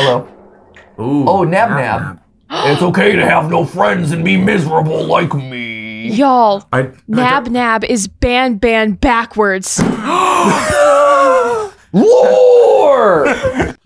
Hello. Ooh, Oh, Nab Nab. It's okay to have no friends and be miserable like me. Y'all, I, I Nab Nab is ban ban backwards. Lore!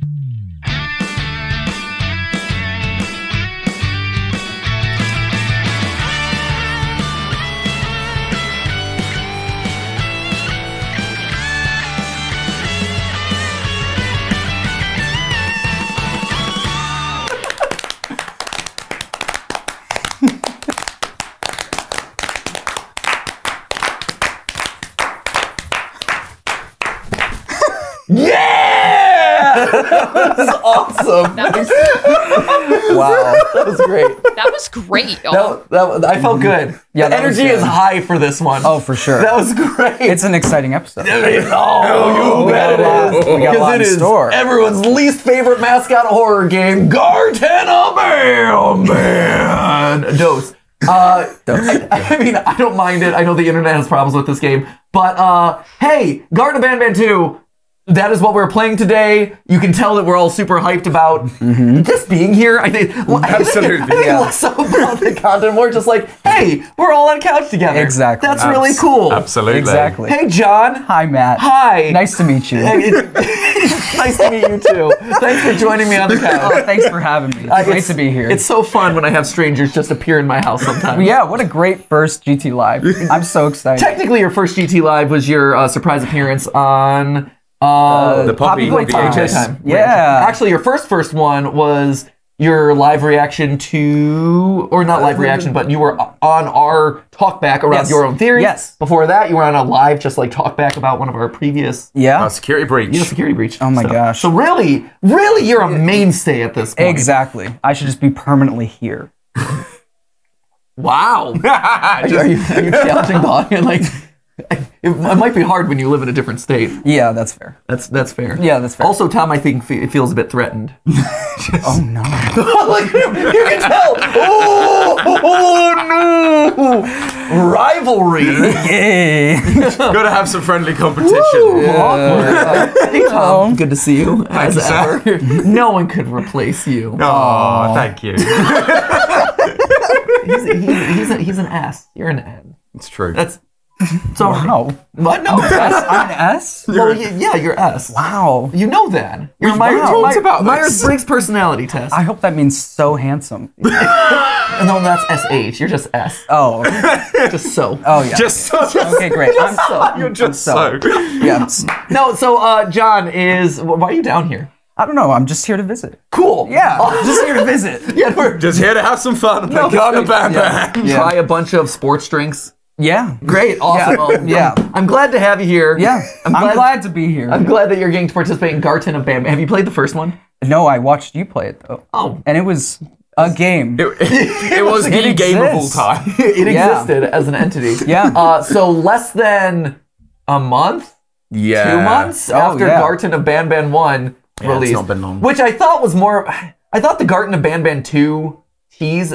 awesome. That was, Wow. That was great. that was great, y'all. That, that, I felt good. Yeah, the that was energy is high for this one. Oh, for sure. that was great. It's an exciting episode. oh, you bet got a it lot- is. we got a lot Because it in is store. everyone's least favorite mascot horror game, Gartena Ban Ban. Dose. Uh, I, I mean, I don't mind it. I know the internet has problems with this game, but uh, hey, Garden Ban Ban 2, that is what we're playing today. You can tell that we're all super hyped about just being here. I think Absolutely, I think yeah. less so about the content, more just like, hey, we're all on couch together. Exactly. That's really cool. absolutely. Exactly. Hey, John. Hi, Matt. Hi. Nice to meet you. Nice to meet you too. Thanks for joining me on the couch. Oh, thanks for having me. It's Uh, great to be here. It's so fun when I have strangers just appear in my house sometimes. yeah, what a great first GT Live. I'm so excited. Technically, your first GT Live was your uh, surprise appearance on uh, The Poppy Playtime. VHS. Playtime. Yeah. Actually, your first first one was your live reaction to, or not live reaction, but you were on our talkback around Yes. your own theory. Yes. Before that, you were on a live just like talkback about one of our previous Yeah. Oh, security breach. you know, security breach. Oh my stuff. gosh. So really, really, you're a mainstay at this point. Exactly. I should just be permanently here. Wow. are, you, are, you, are you challenging the audience? Like, it, it might be hard when you live in a different state. Yeah, that's fair. That's that's fair. Yeah, that's fair. Also, Tom, I think fe- feels a bit threatened. Oh no. Look at him. You can tell. Oh, oh no! Rivalry. Yay. Gotta have some friendly competition. Awkward. Uh, hey, Tom. Good to see you. As ever. No one could replace you. Oh, thank you. He's, he's, he's, a, he's an ass. You're an N. it's true. That's. So Wow. What? No. That's, I'm an S? well, y- yeah, you're S. Wow. You know that. You're We've Myers, talked Myers, about this. Myers-Briggs personality test. I hope that means so handsome. no, that's SH. You're just S. Oh. Just so. Oh yeah. just so. okay, great. I'm so. You're just so. so. Yeah. No, so uh, John is. Why are you down here? I don't know. I'm just here to visit. Cool. Yeah. just here to visit. Yeah, we're Just here to have some fun. No, Got a yeah. bam bam. Yeah. try a bunch of sports drinks. Yeah. Great. Awesome. Yeah. Um, Yeah. I'm, I'm glad to have you here. Yeah. I'm I'm glad, glad, to be here. I'm glad that you're getting to participate in Garten of Bam. Have you played the first one? no, I watched you play it though. Oh. And it was a game. It, it was the It game of all time. It Yeah. existed as an entity. Yeah. Uh, so less than a month, Yeah. two months Oh, after yeah. Garten of Ban Ban 1 it's released. not been long. Which I thought was more. I thought the Garten of Ban Ban 2 tease.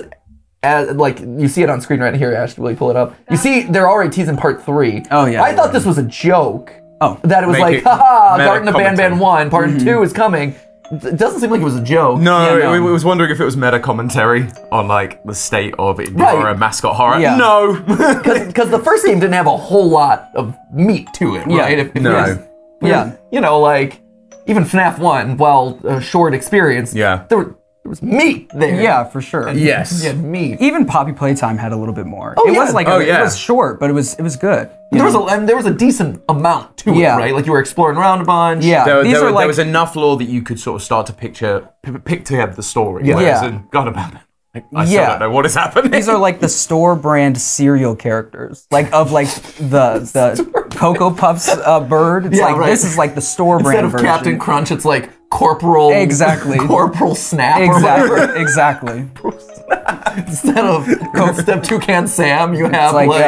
As, like you see it on screen right here, Ash. Will you pull it up? You see, they're already teasing part three. Oh, yeah. I thought this was a joke. Oh. That it was like, it haha, meta Garten of Ban Ban 1, part Mm-hmm. 2 is coming. It doesn't seem like it was a joke. No, Yeah, no. we, we was wondering if it was meta commentary on like the state of indie Right. horror, mascot horror. Yeah. No. Because the first game didn't have a whole lot of meat to it, Yeah. If, if No. you Yeah. You know, like, even FNAF 1, while a short experience, Yeah. there, were, there was meat there. Yeah, for sure. yes. You had meat. Even Poppy Playtime had a little bit more. Oh, it yeah. was like Oh, a, yeah. it was short, but it was it was good. you There was a and there was a decent amount to Yeah. it, right? Like you were exploring around a bunch. yeah. There, these there, are there like was enough lore that you could sort of start to picture, p- pick together the story. Yeah. Whereas Yeah. God about it, I still Yeah. don't know what is happening. these are like the store brand cereal characters, like of like the the Cocoa Puffs uh, bird. It's Yeah, like right. this is like the store Instead brand of version. Captain Crunch, it's like Corporal. Exactly. Corporal Snap. Exactly, exactly. Instead of instead of Toucan Sam, you have Like, like,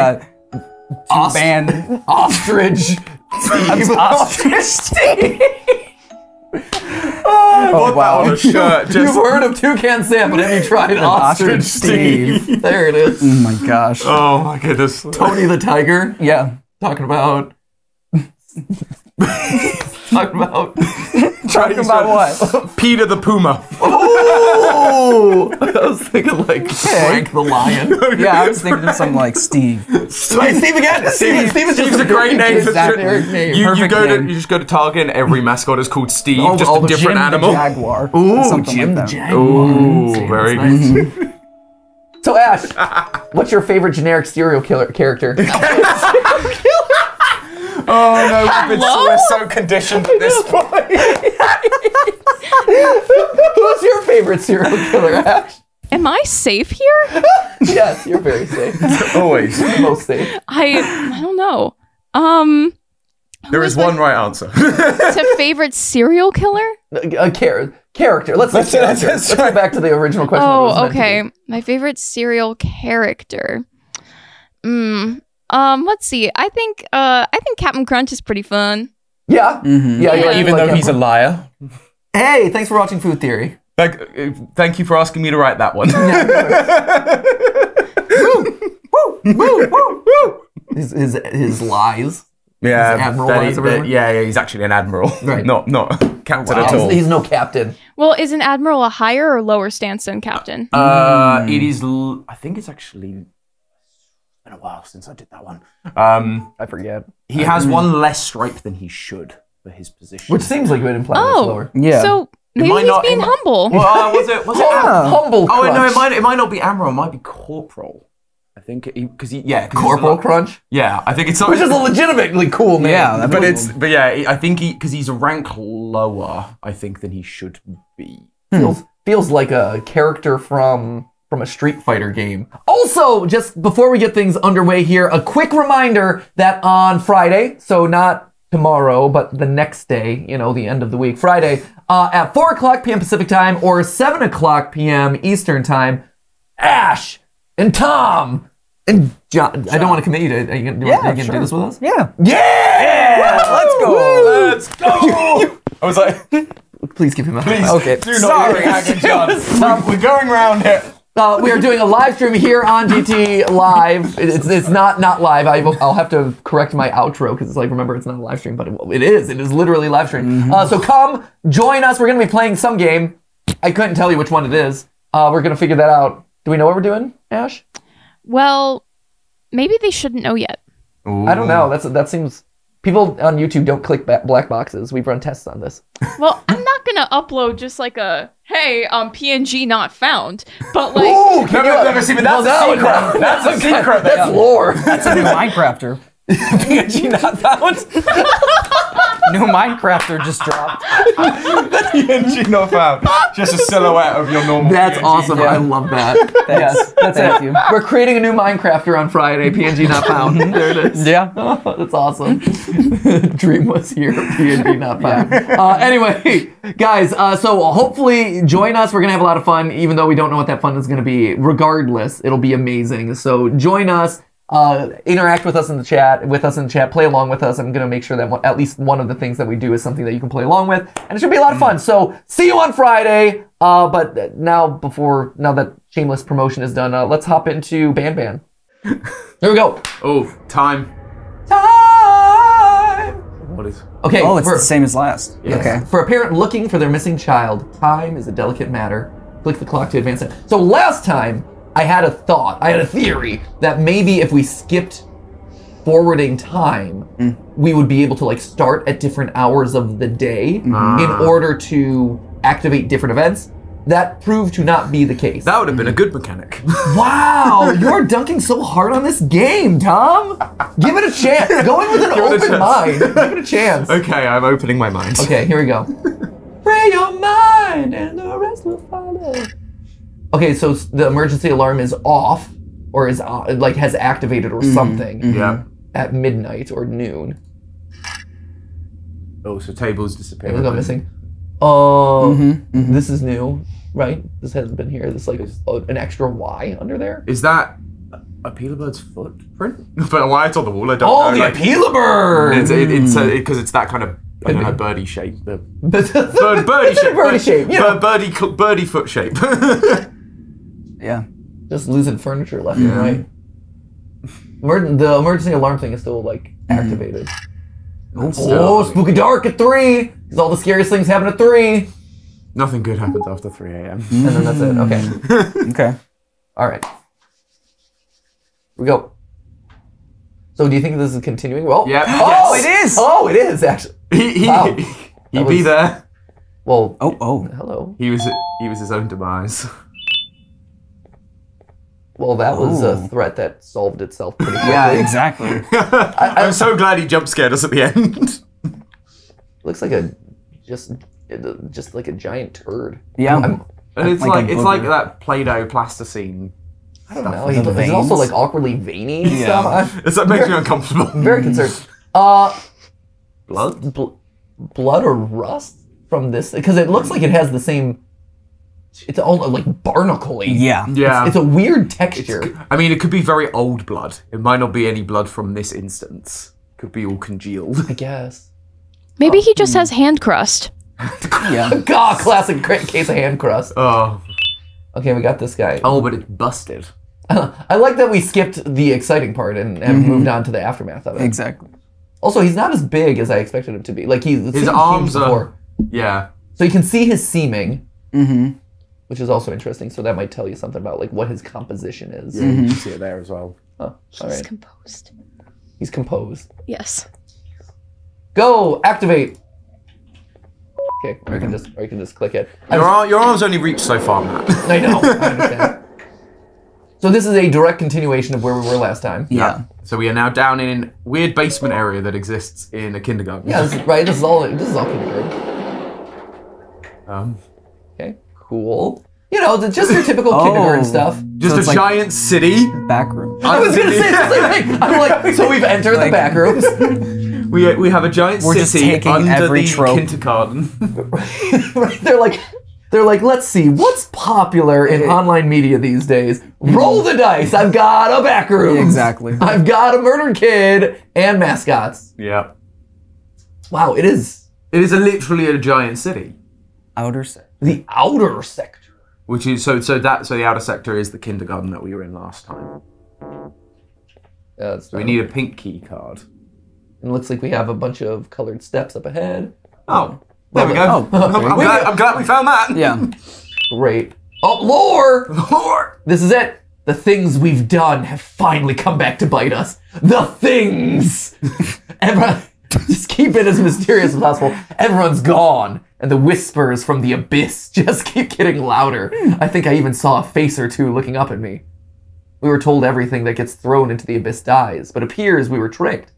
uh, Ost- band. ostrich. Steve. Ostrich Steve. Oh wow. on a shirt. You've heard of Toucan Sam, but have you tried Ostrich, Ostrich Steve? There it is. Oh my gosh. oh my goodness. Tony the Tiger Yeah. talking about talking about. Talking about what? Peter the Puma. Oh, I was thinking like Frank the Lion. Yeah, I was thinking of something like Steve. Wait, Steve again. Steve, Steve is just a great name for Exactly. name. You, you go to name. you just go to Target and every mm. mascot is called Steve, Oh, just oh, a different Jim animal. the Jaguar. Ooh, something Jim the like that. Jaguar. Ooh, That's very nice. Mm-hmm. good. So Ash, what's your favorite generic serial killer character? Oh no, we've been so, we're so conditioned at this point. Who's your favorite serial killer, Ash? Am I safe here? Yes, you're very safe. Always. Most safe. I I don't know. Um, There is one right answer. to favorite serial killer? A char- character. Let's say Let's- character. let's- Let's go back to the original question. that it was Oh, okay. My favorite serial character. Mm. Um, let's see. I think uh I think Captain Crunch is pretty fun. Yeah. Mm-hmm. Yeah. you like- Even like though him. he's a liar. Hey, thanks for watching Food Theory. Like, uh, thank you for asking me to write that one. His his, his lies. yeah, His admiral that he- lies or that- yeah, yeah, he's actually an admiral. Right. Not not captain at all. He's, he's no captain. Well, is an admiral a higher or lower stance than captain? Uh, it is. L- I think it's actually it's been a while since I did that one. Um, I forget. he has one less stripe than he should for his position. Which seems like it would imply that oh, lower. Yeah. So maybe might he's not- being it might- humble. well, uh, was it? Was it? Yeah. Humble. Oh wait, no, crunch. it might. It might not be admiral. It might be corporal. I think because he, yeah, 'cause he's Corporal not- Crunch, Yeah, I think it's not. which is a legitimately cool name. Yeah, but was- it's but yeah, I think he because he's a rank lower. I think than he should be. feels feels like a character from from a Street Fighter game. Also, just before we get things underway here, a quick reminder that on Friday, so not tomorrow, but the next day, you know, the end of the week, Friday, uh, at 4 o'clock p.m. Pacific time or 7 o'clock p.m. Eastern time, Ash and Tom and John. I don't want to commit you to. Are you gonna, Yeah, are gonna sure. do this with us? yeah. Yeah! Let's go. Let's go. I was like, Please give him a Okay. do not Sorry, John. We're going round here. Uh, we are doing a live stream here on GT Live. It's, it's not not live. I, will- I'll have to correct my outro because it's like remember it's not a live stream, but it, it is. It is literally live stream. Uh, so come join us. We're gonna be playing some game. I couldn't tell you which one it is. Uh, we're gonna figure that out. Do we know what we're doing, Ash? Well, maybe they shouldn't know yet. I don't know. That's that seems. People on YouTube don't click black boxes. We've run tests on this. Well, I'm not gonna upload just like a hey, um, PNG not found, but like Ooh, No, no, no, no, see, but that's Well, a now- now- secret. That's a secret. That's lore. That's a new Minecrafter. PNG not found. New Minecrafter just dropped. PNG not found. Just a silhouette of your normal. That's PNG. awesome. I love that. Yes, that's Thank it. you. We're creating a new Minecrafter on Friday. PNG not found. there it is. Yeah. Oh, that's awesome. Dream was here. PNG not found. Uh, anyway, guys. Uh, so hopefully join us. We're gonna have a lot of fun, even though we don't know what that fun is gonna be. Regardless, it'll be amazing. So join us. Uh, interact with us in the chat, with us in the chat, play along with us. I'm gonna make sure that at least one of the things that we do is something that you can play along with, and it should be a lot of fun. So see you on Friday. Uh, but now, before now that shameless promotion is done, uh, let's hop into Ban Ban. There we go. Oh, time. Time. What is? Okay. Oh, it's for, the same as last. Okay. For a parent looking for their missing child, time is a delicate matter. Click the clock to advance it. So last time, I had a thought, I had a theory that maybe if we skipped forwarding time, mm. we would be able to like start at different hours of the day in ah. order to activate different events. That proved to not be the case. That would have been a good mechanic. Wow, you're dunking so hard on this game, Tom. Give it a chance. Go in with an Give open mind. Give it a chance. okay, I'm opening my mind. Okay, here we go. Free your mind and the rest will follow. Okay, so the emergency alarm is off or is uh, like has activated or something Yeah. at midnight or noon. Oh, so tables It disappear. was go missing. Um, this is new, right? This hasn't been here. This like is uh, an extra Y under there. Is that a Peeler bird's footprint? but why it's on the wall, I don't Oh, know. the like- Opila bird. It's it, it's because it's that kind of I don't know birdie shape. The Bird, bird, birdie shape. birdie shape. You know, bird- birdie birdie foot shape. Yeah. just losing furniture left and right. Emer- the emergency alarm thing is still like mm-hmm. activated. Oh, spooky dark at three. Because all the scariest things happen at three. Nothing good happens after 3 a.m. Mm-hmm. And then that's it. Okay. Okay. All right. Here we go. So do you think this is continuing? Well, Yeah. Oh, Yes. it is. Oh, it is actually. He, he, Wow. he'd That be was- there. Well, Oh, oh. hello. He was he was his own demise. Well, that was Ooh. a threat that solved itself pretty quickly. Yeah, exactly. I'm so glad he jump scared us at the end. Looks like a just just like a giant turd. Yeah. I'm, And it's Like like, it's like that Play-Doh plasticine. I don't know. with He's, the also like awkwardly veiny and Yeah. stuff. It's that makes me uncomfortable. very concerned. Uh, Blood? bl- blood or rust from this because it looks like it has the same. It's all like barnacle Yeah. Yeah. It's a weird texture. I mean, it could be very old blood. It might not be any blood from this instance. Could be all congealed. I guess. Maybe he just has hand crust. Yeah. God, classic cra- case of hand crust. Oh. Okay, we got this guy. Oh, but it's busted. I like that we skipped the exciting part and, and moved on to the aftermath of it. Exactly. Also, he's not as big as I expected him to be. Like he's His arms are. Yeah. So you can see his seaming, Mm-hmm. Which is also interesting. So that might tell you something about like what his composition is. Yeah, you see it there as well. Huh, all He's right. composed. He's composed. Yes. Go activate. Okay, or you can just or you can just click it. I Your, was- ar- your arms only reach so far, Matt. I know. I understand. So this is a direct continuation of where we were last time. Yeah. So we are now down in a weird basement area that exists in a kindergarten. Yeah, this is, right. This is all. This is all kindergarten. Um, Okay, cool. You know, the- just your typical oh. kindergarten Oh. stuff. just So a like- giant city. Back room. I was gonna say the same thing. I'm like, so we've entered the Like- back rooms. We, we have a giant We're just city taking under every the trope. kindergarten. They're like, they're like, let's see what's popular in online media these days. Roll the dice. I've got a back room. Exactly. I've got a murdered kid and mascots. yeah. Wow, it is It is a, literally a giant city. Outer set. The outer sector. Which is so so that so the outer sector is the kindergarten that we were in last time. Yeah, We need a pink key card. It looks like we have a bunch of colored steps up ahead. Oh, oh. there we go. Oh, I'm, I'm glad, I'm glad we found that. Yeah. Great. Oh, lore! Lord. This is it. The things we've done have finally come back to bite us. The things! Everyone, just keep it as mysterious as possible. Everyone's gone, and the whispers from the abyss just keep getting louder. Hmm. I think I even saw a face or two looking up at me. We were told everything that gets thrown into the abyss dies, but appears we were tricked.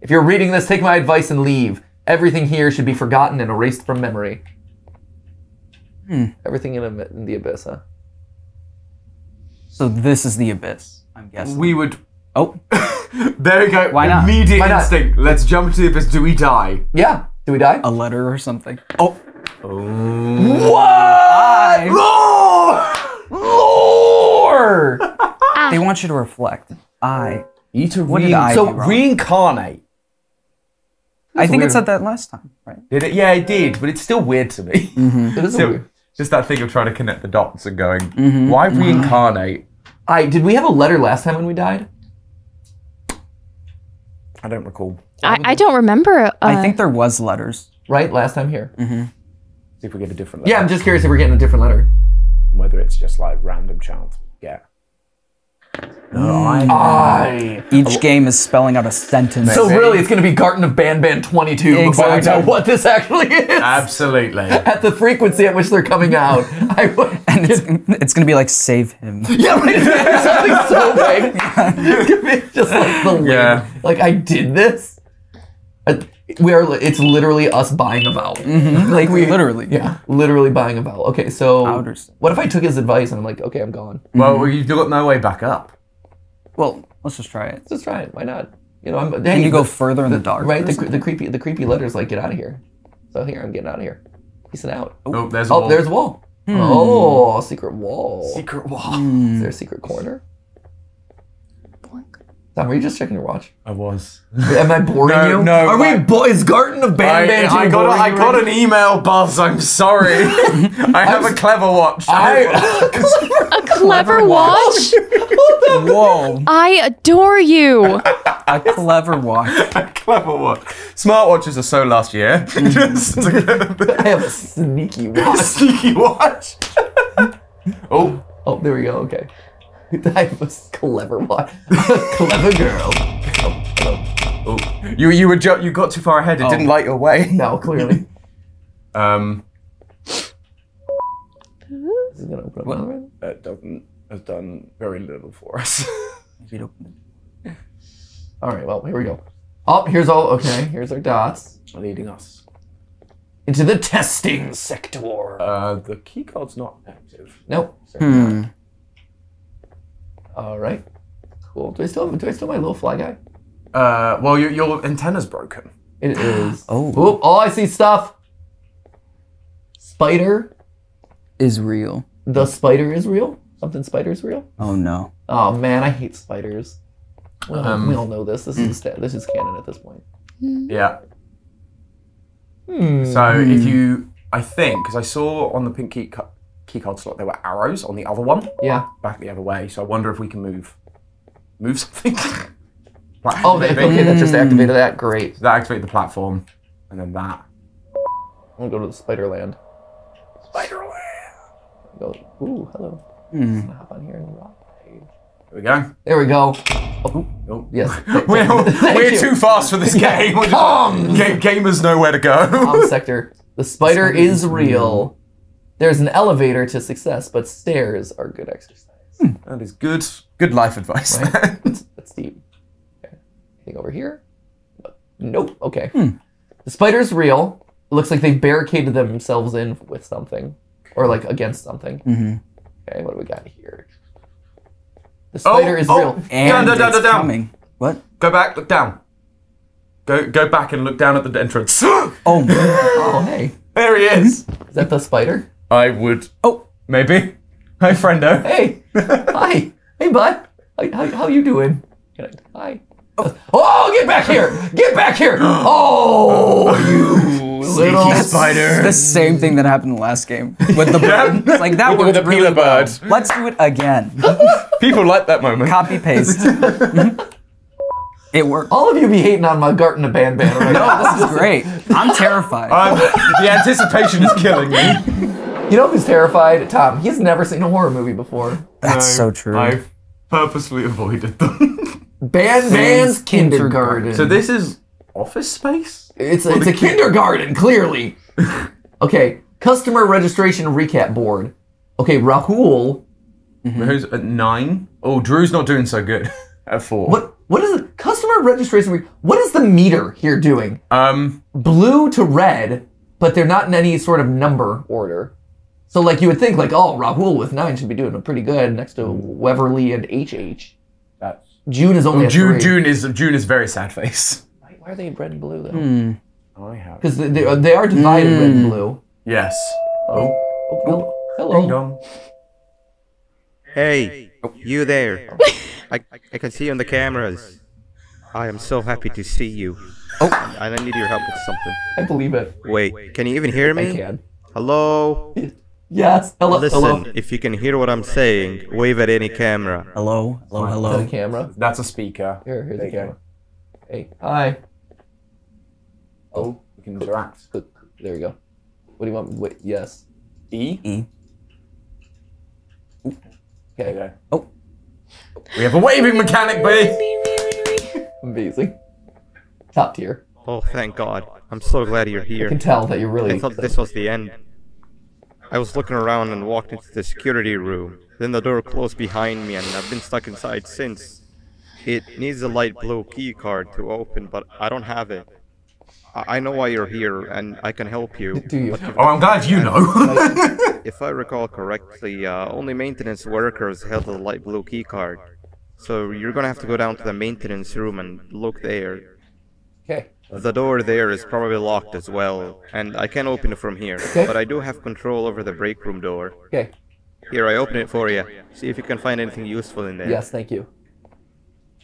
If you're reading this, take my advice and leave. Everything here should be forgotten and erased from memory. Hmm. Everything in, a, in the abyss, huh? So this is the abyss. I'm guessing. We would. oh. There we go. Why not? Immediate Why not? instinct. Let's jump to the abyss. Do we die? Yeah. Do we die? A letter or something. Oh. What? Lord! Lord! Ah. They want you to reflect. I. You need to What did I so do wrong? reincarnate. I think it said that last time, right? Did it? Yeah, it did, but it's still weird to me. Mm-hmm. It is Still, weird. just that thing of trying to connect the dots and going, mm-hmm. why mm-hmm. reincarnate? I did we have a letter last time when we died? I don't recall. I, I don't remember. Uh, I think there was letters. Right, last time here. See if we get a different. Letter. Yeah. I'm just curious if we're getting a different letter. whether it's just like random chance Yeah. get. No, I. I. Each game is spelling out a sentence. So really, it's going to be Garten of Ban Ban 22 before we know what this actually is. Absolutely. At the frequency at which they're coming out, I would. and it's, it's gonna be like save him. Yeah, right. Something so big. It's gonna be just like the. Yeah. Like I did this. I- We are. It's literally us buying a vowel. Mm-hmm. Like we Literally. Yeah, literally buying a vowel. Okay, so Outer what if I took his advice and I'm like, okay, I'm gone. Well, you've got no way back up. Well, let's just try it. Let's just try it. Why not? You know, I'm. Can hey, you go the- further in the dark? right? The, the creepy, the creepy letters like get out of here. So here, I'm getting out of here. Peacing out. Oh, there's a Oh, wall. there's a wall. Hmm. Oh, secret wall. secret wall. Is there a hmm. secret corner? Tom, are you just checking your watch? I was. Am I boring No, you? no, Are we I- boys? Garden of Ban I, Ban I Jim got, a, boring I got right an email, Buzz. I'm sorry. I have a clever watch. I, A clever watch? Whoa, I adore you. a clever watch. a clever watch. Smartwatches are so last year. Just to get a bit I have a sneaky watch. sneaky watch. oh, Oh, there we go. Okay. I was clever watch. clever girl. Oh, hello. oh. You you were ju- you got too far ahead. It didn't light your way. No, clearly. Um, This is gonna open up another that doesn't has done very little for us. All right. Well, here we go. Oh, here's all. Okay, here's our dots Leading us. into the testing sector. Uh, the keycard's not active. Nope. Hmm. All right. Cool. Do I still have, do I still have my little fly guy? Uh, well, your your antenna's broken. It is. Oh. Oop, oh, I see stuff. Spider. Is real. The spider is real. Something spider's real. Oh no. Oh man, I hate spiders. Well, Um, we all know this. This is this is canon at this point. Yeah. Hmm. So if you, I think, because I saw on the pink key, cu- key slot there were arrows on the other one, Yeah. back the other way. So I wonder if we can move, move something. Oh, they, okay. That just activated that. Great. So that activated the platform, and then that. I'm gonna go to the spider land. Spider-Man. Go. Ooh, hello. Hmm. Hop on here and. There we go. There we go. Oh. oh. Yes. We're, we're too fast for this game. Come. Ga- gamers know where to go. Sector. The spider is real. There's an elevator to success, but stairs are good exercise. that is good. Good life advice. Right? that's, that's deep. Okay. Anything over here? Nope. Okay. The spider's real. It looks like they've barricaded themselves in with something, or like against something. Mm-hmm. Okay. What do we got here? The spider is oh. real. And Down, down, down, it's down, down. coming. What? go back. Look down. Go go back and look down at the entrance. Oh. Oh, hey. there he is. Is that the spider? I would. oh. Maybe. Hi, friendo. Hey. Hi. Hey, bud. How, how, how you doing? Hi. Oh, get back here! Get back here! Oh, you little spider. The same thing that happened in the last game with the bird. It's like that With the really peeler well. bird. Let's do it again. People like that moment. Copy paste. Mhm. It worked. All of you be hating on my Garten of Ban Ban right now. This is great. I'm terrified. Um, the anticipation is killing me. You know who's terrified? Tom. He's never seen a horror movie before. That's so true. I've purposely avoided them. Ban Ban's kindergarten. kindergarten. so this is office space. It's it's a kindergarten, clearly. okay, customer registration recap board. Okay, Rahul. Who's at nine? Oh, Drew's not doing so good at four. What what is the customer registration? Re- what is the meter here doing? Um, Blue to red, but they're not in any sort of number order. So like you would think like oh Rahul with nine should be doing pretty good next to Weverly and HH. that's June is only oh, at June. three. June is June is very sad face. Why, why are they in red and blue though? Hmm. I have. Because they, they, they are divided red and blue. Yes. Oh, oh hello. Ding hello. dong. Hey, you there. I, I can see you on the cameras. I am so happy to see you. Oh, and I need your help with something. I believe it. Wait, can you even hear me? I me? can. Hello? Yes. Hello. Listen, Hello. if you can hear what I'm saying, wave at any camera. hello. Hello. Is that a Hello. camera? That's a speaker. Here, here's There the you camera. Hey, hi. Oh, we can interact. Good. There we go. What do you want? Wait, yes. E. E. There you Okay. go. Oh. We have a waving mechanic, B. Amazing. Top tier. Oh, thank God. I'm so glad you're here. I can tell that you're really. I thought this was the end. I was looking around and walked into the security room. Then the door closed behind me and I've been stuck inside since. It needs a light blue key card to open, but I don't have it. I I know why you're here and I can help you. Do you? Oh, I'm glad you know. If I recall correctly, uh, only maintenance workers held the light blue key card. So you're gonna have to go down to the maintenance room and look there. Okay. The door there is probably locked as well, and I can't open it from here. Okay. But I do have control over the break room door. Okay. Here, I open it for you. See if you can find anything useful in there. Yes, thank you.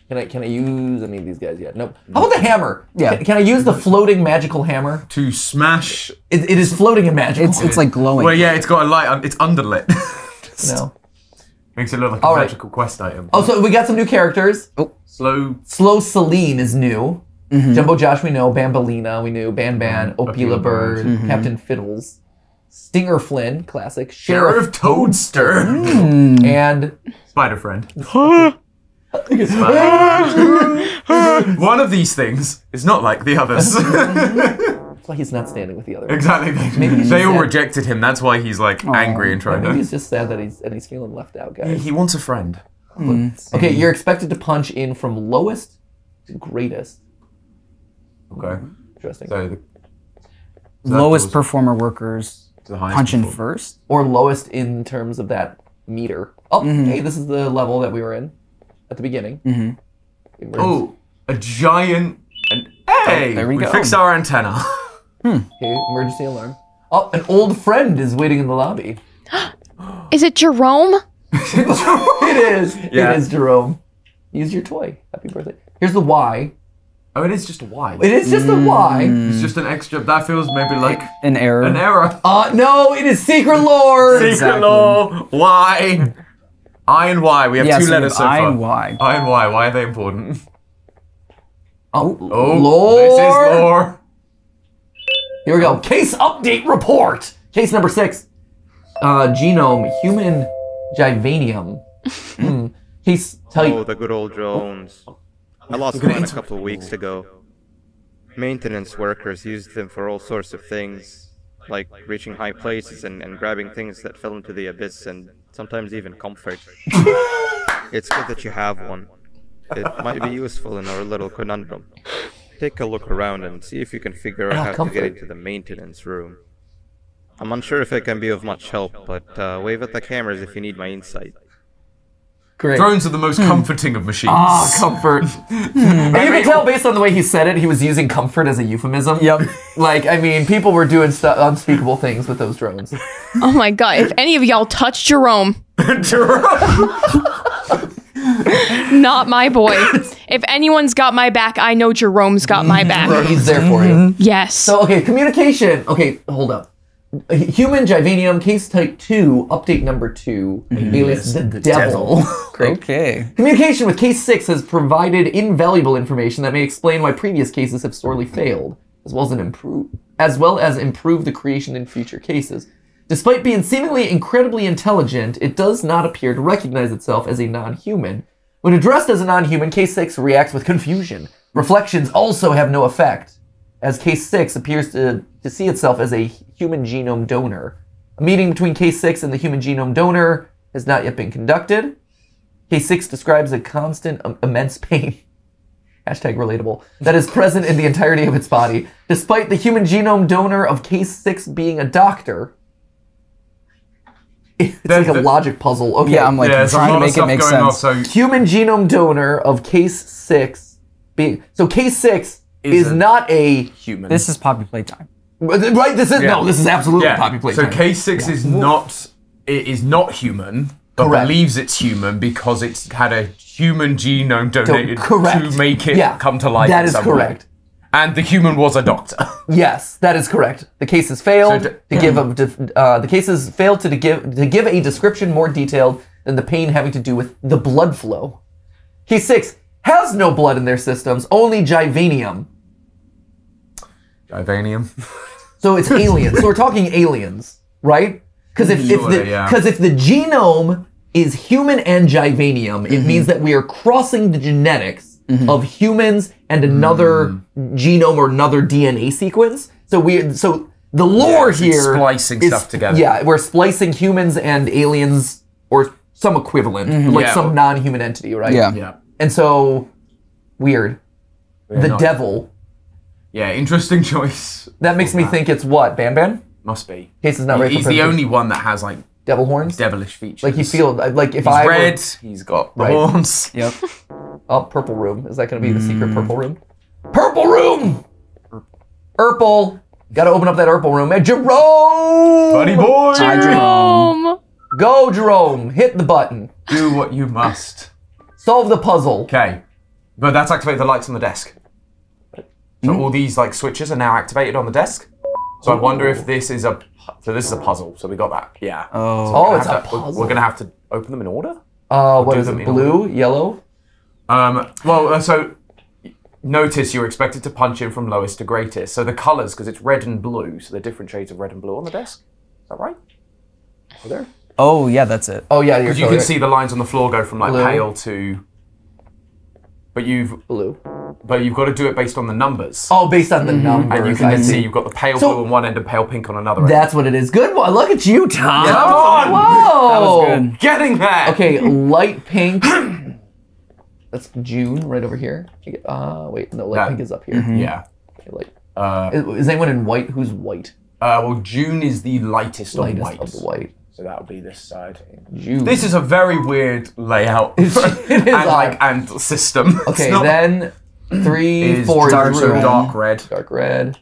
Can I can I use any of these guys yet? Nope. How about the hammer? Yeah. Can, can I use the floating magical hammer? To smash. It, it is floating and magical. It's it's like glowing. Well, yeah, it's got a light. Un- it's underlit. no. Makes it look like a All right. magical quest item. Oh, so we got some new characters. Oh. Slow. Slow Seline is new. Mm-hmm. Jumbo Josh we know. Banbaleena we knew. Ban Ban. Opila Opila Bird. Bird. Captain Fiddles. Stinger Flynn, classic. Sheriff Sheriff, Toadster. Mm. and Spider friend. One of these things is not like the others. that's why he's not standing with the other. exactly. Maybe They all sad. rejected him. That's why he's like angry and trying Maybe to. he's just sad that he's and he's feeling left out, guys. He wants a friend. Okay, you're expected to punch in from lowest to greatest. Okay. Interesting. So the, Lowest goes performer workers to the highest punching performer. first. or lowest in terms of that meter. Oh, Mm-hmm. hey, this is the level that we were in at the beginning. Mm-hmm. Oh, a giant. And hey, there we go. fixed our antenna. hmm. Okay, emergency alarm. Oh, an old friend is waiting in the lobby. Is it Jerome? it is. Yeah. It is Jerome. Use your toy. Happy birthday. Here's the Y. oh, it is just a Y. It is just a Y. It's just an extra. That feels maybe like An error. an error. Uh, no, it is secret lore. Secret Exactly. law. Y. I and Y. We have Yeah, two so letters have so I far. and Y. I and Y. Why are they important? Oh, Oh, lore. this is lore. Here we go. Case update report. Case number six. Uh, genome human givanium. Hmm. Case type. Oh, the good old drones. I lost mine a couple of weeks ago. Maintenance workers used them for all sorts of things, like reaching high places and, and grabbing things that fell into the abyss, and sometimes even comfort. it's good that you have one. It might be useful in our little conundrum. Take a look around and see if you can figure out Ah, how to get into the maintenance room. I'm unsure if it can be of much help, but uh, wave at the cameras if you need my insight. Great. Drones are the most hmm. comforting of machines. Ah, comfort. Hmm. and you can tell based on the way he said it, he was using comfort as a euphemism. Yep. Like, I mean, people were doing stu- unspeakable things with those drones. Oh my god, if any of y'all touch Jerome, Jerome not my boy. If anyone's got my back, I know Jerome's got my mm-hmm. back. He's there for you. Mm-hmm. Yes. So, okay, communication. Okay, hold up. Human Givanium, case type 2, update number 2, mm-hmm. alias the, devil. Great. Okay. Communication with case 6 has provided invaluable information that may explain why previous cases have sorely failed, as well as an improve as well as improve the creation in future cases. Despite being seemingly incredibly intelligent, it does not appear to recognize itself as a non-human. When addressed as a non-human, case 6 reacts with confusion. Reflections also have no effect, as case 6 appears to, to see itself as a human genome donor. A meeting between case 6 and the human genome donor has not yet been conducted. Case 6 describes a constant, um, immense pain. Hashtag relatable. That is present in the entirety of its body. Despite the human genome donor of case 6 being a doctor. It's There's like a the- logic puzzle. Okay. Yeah, I'm like yeah, there's a trying to make it make sense. off. So human genome donor of case 6 being. So case 6 is, Is a- not a. human. This is Poppy Playtime. Right? This is. Yeah. No, this is absolutely yeah. Poppy Playtime. So K six is not. It is not human, but Correct. believes it's human because it's had a human genome donated correct. to make it Yeah, come to life. that in way. correct. And the human was a doctor. Yes, that is correct. The case has failed So to give a uh, the case has failed to give to give a description more detailed than the pain having to do with the blood flow. Case six has no blood in their systems, only givanium. Givanium. So it's aliens. so we're talking aliens, right? Because if, if the yeah. because if the genome is human and givanium, Mm-hmm. it means that we are crossing the genetics of humans and another Mm. genome or another DNA sequence. So we so the lore it's- it's here splicing is- stuff together. Yeah, we're splicing humans and aliens or some equivalent, like Yeah. some non-human entity, right? Yeah. Yeah. And so weird. the not- devil. Yeah, interesting choice. That makes me think it's what Ban Ban. Must be. Case is not ready He's for the presentation. only one that has like devil horns. devilish features. Like you feel like if He's I red. Were, He's got the Right. horns. Yep. oh, purple room. Is that going to be the secret mm. purple room? Purple room. Purple. Got to open up that purple room. And Jerome. Buddy boy, Jerome. Go, Jerome. Hit the button. do what you must. Solve the puzzle. Okay. But that's activated the lights on the desk. So all these like switches are now activated on the desk. So I wonder if this is a so this is a puzzle. So we got that. Yeah. Oh. Oh, We're it's gonna a have to- we're- puzzle. We're gonna have to open them in order. Uh, what do is it? them in Blue, yellow. Um. Well, uh, so notice you're expected to punch in from lowest to greatest. So the colors, because it's red and blue, so they're different shades of red and blue on the desk. Is that right? Are there? Oh yeah, that's it. Oh yeah, Because you totally can see the lines on the floor go from like Blue. pale to. But you've blue. but you've got to do it based on the numbers. Oh, based on the numbers. and you can I then see you've got the pale So- blue on one end and pale pink on another end. That's what it is. Good one. Look at you, Tom. Come on! Whoa. That was good. Getting there. Okay, light pink. That's June right over here. Uh, wait, no, light That- pink is up here. Yeah. Okay, light. Uh, Is, is anyone in white? Who's white? uh, well, June is the lightest of Lightest white. of the white. So that'll be this side. June. This is a very weird layout it is and odd. like and system. Okay, not- then three, is four dark blue. red. dark red. Dark red.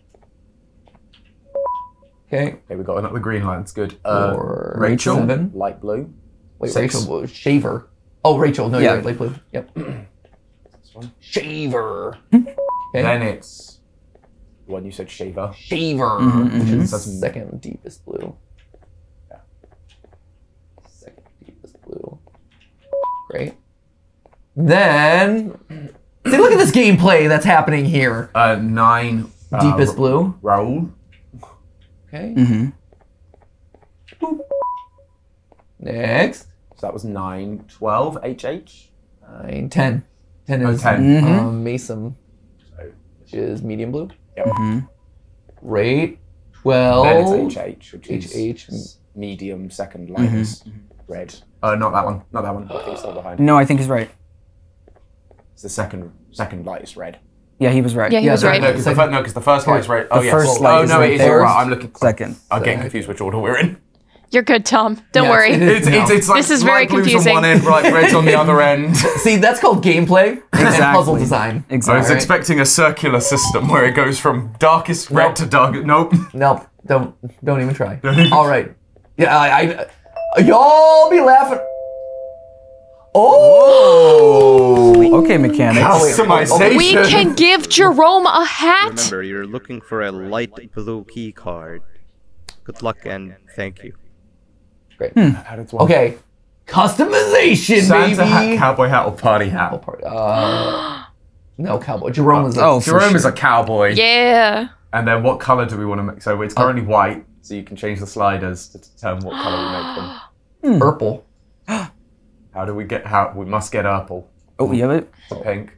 Okay. Okay, we got another green line. It's good. Uh, Or Rachel, Seven. light blue. Wait, Six. Rachel Shaver. Oh, Rachel. No, Yeah. you're right. Light blue. Yep. This one. Shaver. Okay. Then it's the one you said shaver. Shaver, Mhm, which mhm. is That's- second deepest blue. Second deepest blue. Great. Then, see, look at this gameplay that's happening here. Uh, nine. uh, Deepest Ra- blue. Rahul. Okay. Mm-hmm. Next, So that was nine. Twelve. HH. Nine ten. Ten is 10. Mm-hmm. um, Mason, which is medium blue. Yep. Mm-hmm. Great. Then Twelve. it's HH, which is HH. s- medium, second lightest, red. Uh, not that one. Not that one. Okay, still behind. No, I think he's right. It's the second, second lightest red. Yeah, he was right. Yeah, he Yeah, was no, right. No, because the, fir- no, 'cause the first light is red. Oh, The yes. first oh, light is no, right it is. there. Right. I'm looking. Second. I'm getting confused which order we're in. You're good, Tom. Don't Yeah, worry. it is. It's, it's, it's like This is very confusing. on one end, right red's on the other end. See, that's called gameplay and puzzle design. Exactly. I was Exactly. expecting a circular system where it goes from darkest red Nope. to dark. Nope. Nope. Don't don't even try. All right. Yeah, I, I y'all be laughing. Oh. Okay, mechanics. Customization. we can give Jerome a hat. Remember, you're looking for a light blue key card. Good luck and thank you. Great. How did one- Okay. Customization, Santa baby. hat, cowboy hat, or party hat? Oh, part- uh, no, cowboy. Jerome is a Oh, Jerome sure. is a cowboy. Yeah. And then what color do we want to make? So it's currently white, so you can change the sliders to determine what color we make them. purple. How do we get? How we must get purple Oh, you have it? to pink.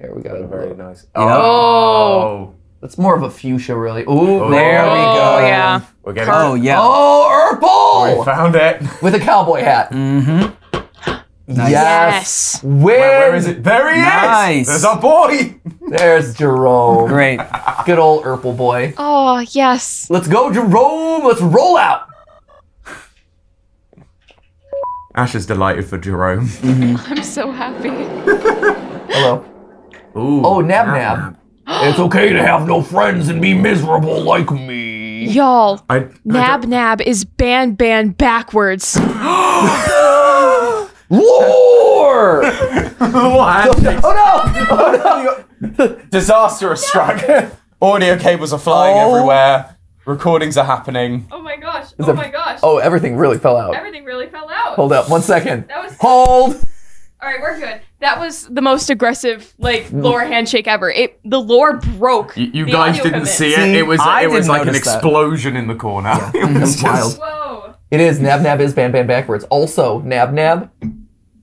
There we go. Very nice. Oh. That's more of a fuchsia, really. Ooh, Oh, there we Oh, go. yeah. We're getting. Oh, yeah. Oh, we purple found it. with a cowboy hat. Mm-hmm. Yes. Yes. Where, where is it? There he Nice. is. There's our boy. There's Jerome. Great. Good old Urple boy. Oh, yes. Let's go, Jerome. Let's roll out. Ash is delighted for Jerome. Mm-hmm. I'm so happy. Hello. Ooh. Oh, Nab Nab. It's okay to have no friends and be miserable like me. Y'all, I, I Nab Nab is ban ban backwards. Lore! what happened? Oh no! Oh no! Disaster has struck. Audio cables are flying Oh. everywhere. Recordings are happening. Oh my gosh. Is Oh it- my gosh. Oh, everything really fell out. Everything really fell out. Hold up, one second. That was Hold. all right. We're good. That was the most aggressive, like, mm. lore handshake ever. It the lore broke. You, you guys didn't commit. see it. See, It was I it was like an notice that. explosion in the corner. it was That's wild. Whoa. It is Nab Nab is Ban Ban backwards. Also, Nab Nab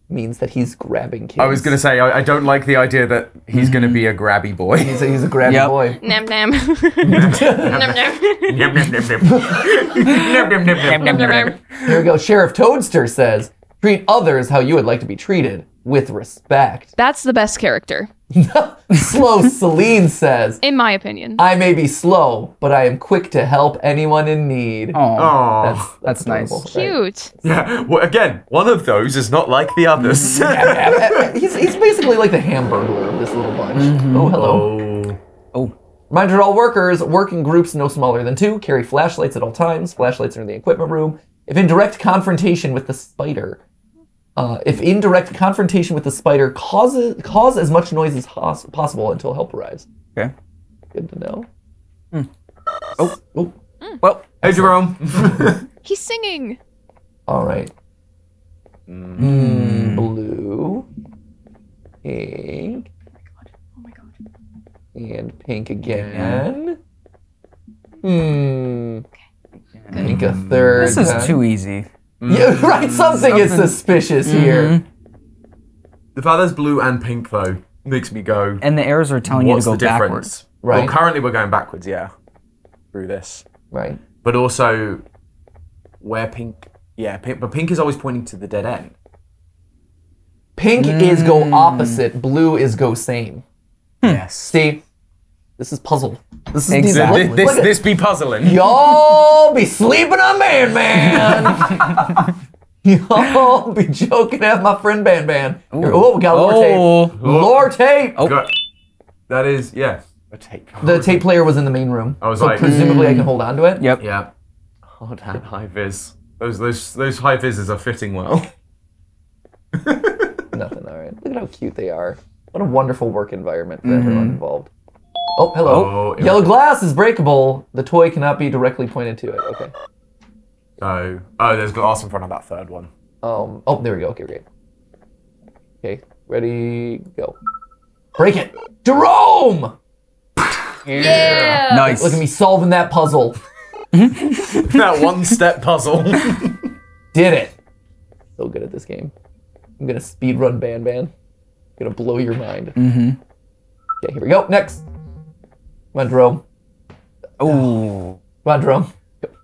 means that he's grabbing kids. I was gonna say I, I don't like the idea that he's gonna be a mm-hmm. grabby boy. He's a, he's a grabby Yep. boy. Nam nam. nam nam. nam nam. Here we go. Sheriff Toadster says, "Treat others how you would like to be treated, with respect." That's the best character, Slow Seline says, in my opinion. "I may be slow, but I am quick to help anyone in need." Oh, Aw. That's that's nice. adorable, right? Cute. Yeah. Well, again, one of those is not like the others. he's, he's basically like the hamburger of this little bunch. Mm-hmm. Oh, hello. oh. oh. Reminder to all workers, work in groups no smaller than two carry flashlights at all times. Flashlights are in the equipment room. If in direct confrontation with the spider, Uh, if in direct confrontation with the spider, cause cause as much noise as pos- possible until help arrives. Okay. Good to know. Oh, Oh, well, Hey, Jerome. He's singing. all right. Mm, blue, pink, Oh my god. and pink again. Hmm. Pink a third. this is time. too easy. Mm. Yeah, right. Something, is suspicious mm-hmm. here. the fact there's blue and pink though makes me go. And the arrows are telling What's you to the go difference? backwards. Right. Well, currently we're going backwards, yeah, through this. Right. But also, where pink, yeah, pink, but pink is always pointing to the dead end. Pink is go mm. opposite. Blue is go same. Yes. See, this is puzzle. This is Exactly. Look, This, this be puzzling. Y'all be sleeping on Man Man. Y'all be joking at my friend Ban Ban. Here- Oh, we got lore Oh. tape. Lore tape. Oh. Oh. Good. That is, yeah, a tape. The tape player was in the main room. I was so like- presumably I mm. can hold on to it. Yep. Yeah. Hold on. high vis. Those those those high vises are fitting well. Oh. Nothing. All right. Look at how cute they are. What a wonderful work environment for mm-hmm. everyone involved. Oh, hello. Oh, yeah. Yellow glass is breakable. The toy cannot be directly pointed to it. Okay. So, oh, there's glass in front of that third one. Um. Oh, there we go. Okay, great. Okay, ready, go. Break it, Jerome. Yeah. Nice. Look at me solving that puzzle. that one step puzzle. Did it. So good at this game. I'm gonna speed run Ban Ban. gonna blow your mind. Mm-hmm. Okay, here we go. Next. Come on, Jerome. Oh, Come on, Jerome.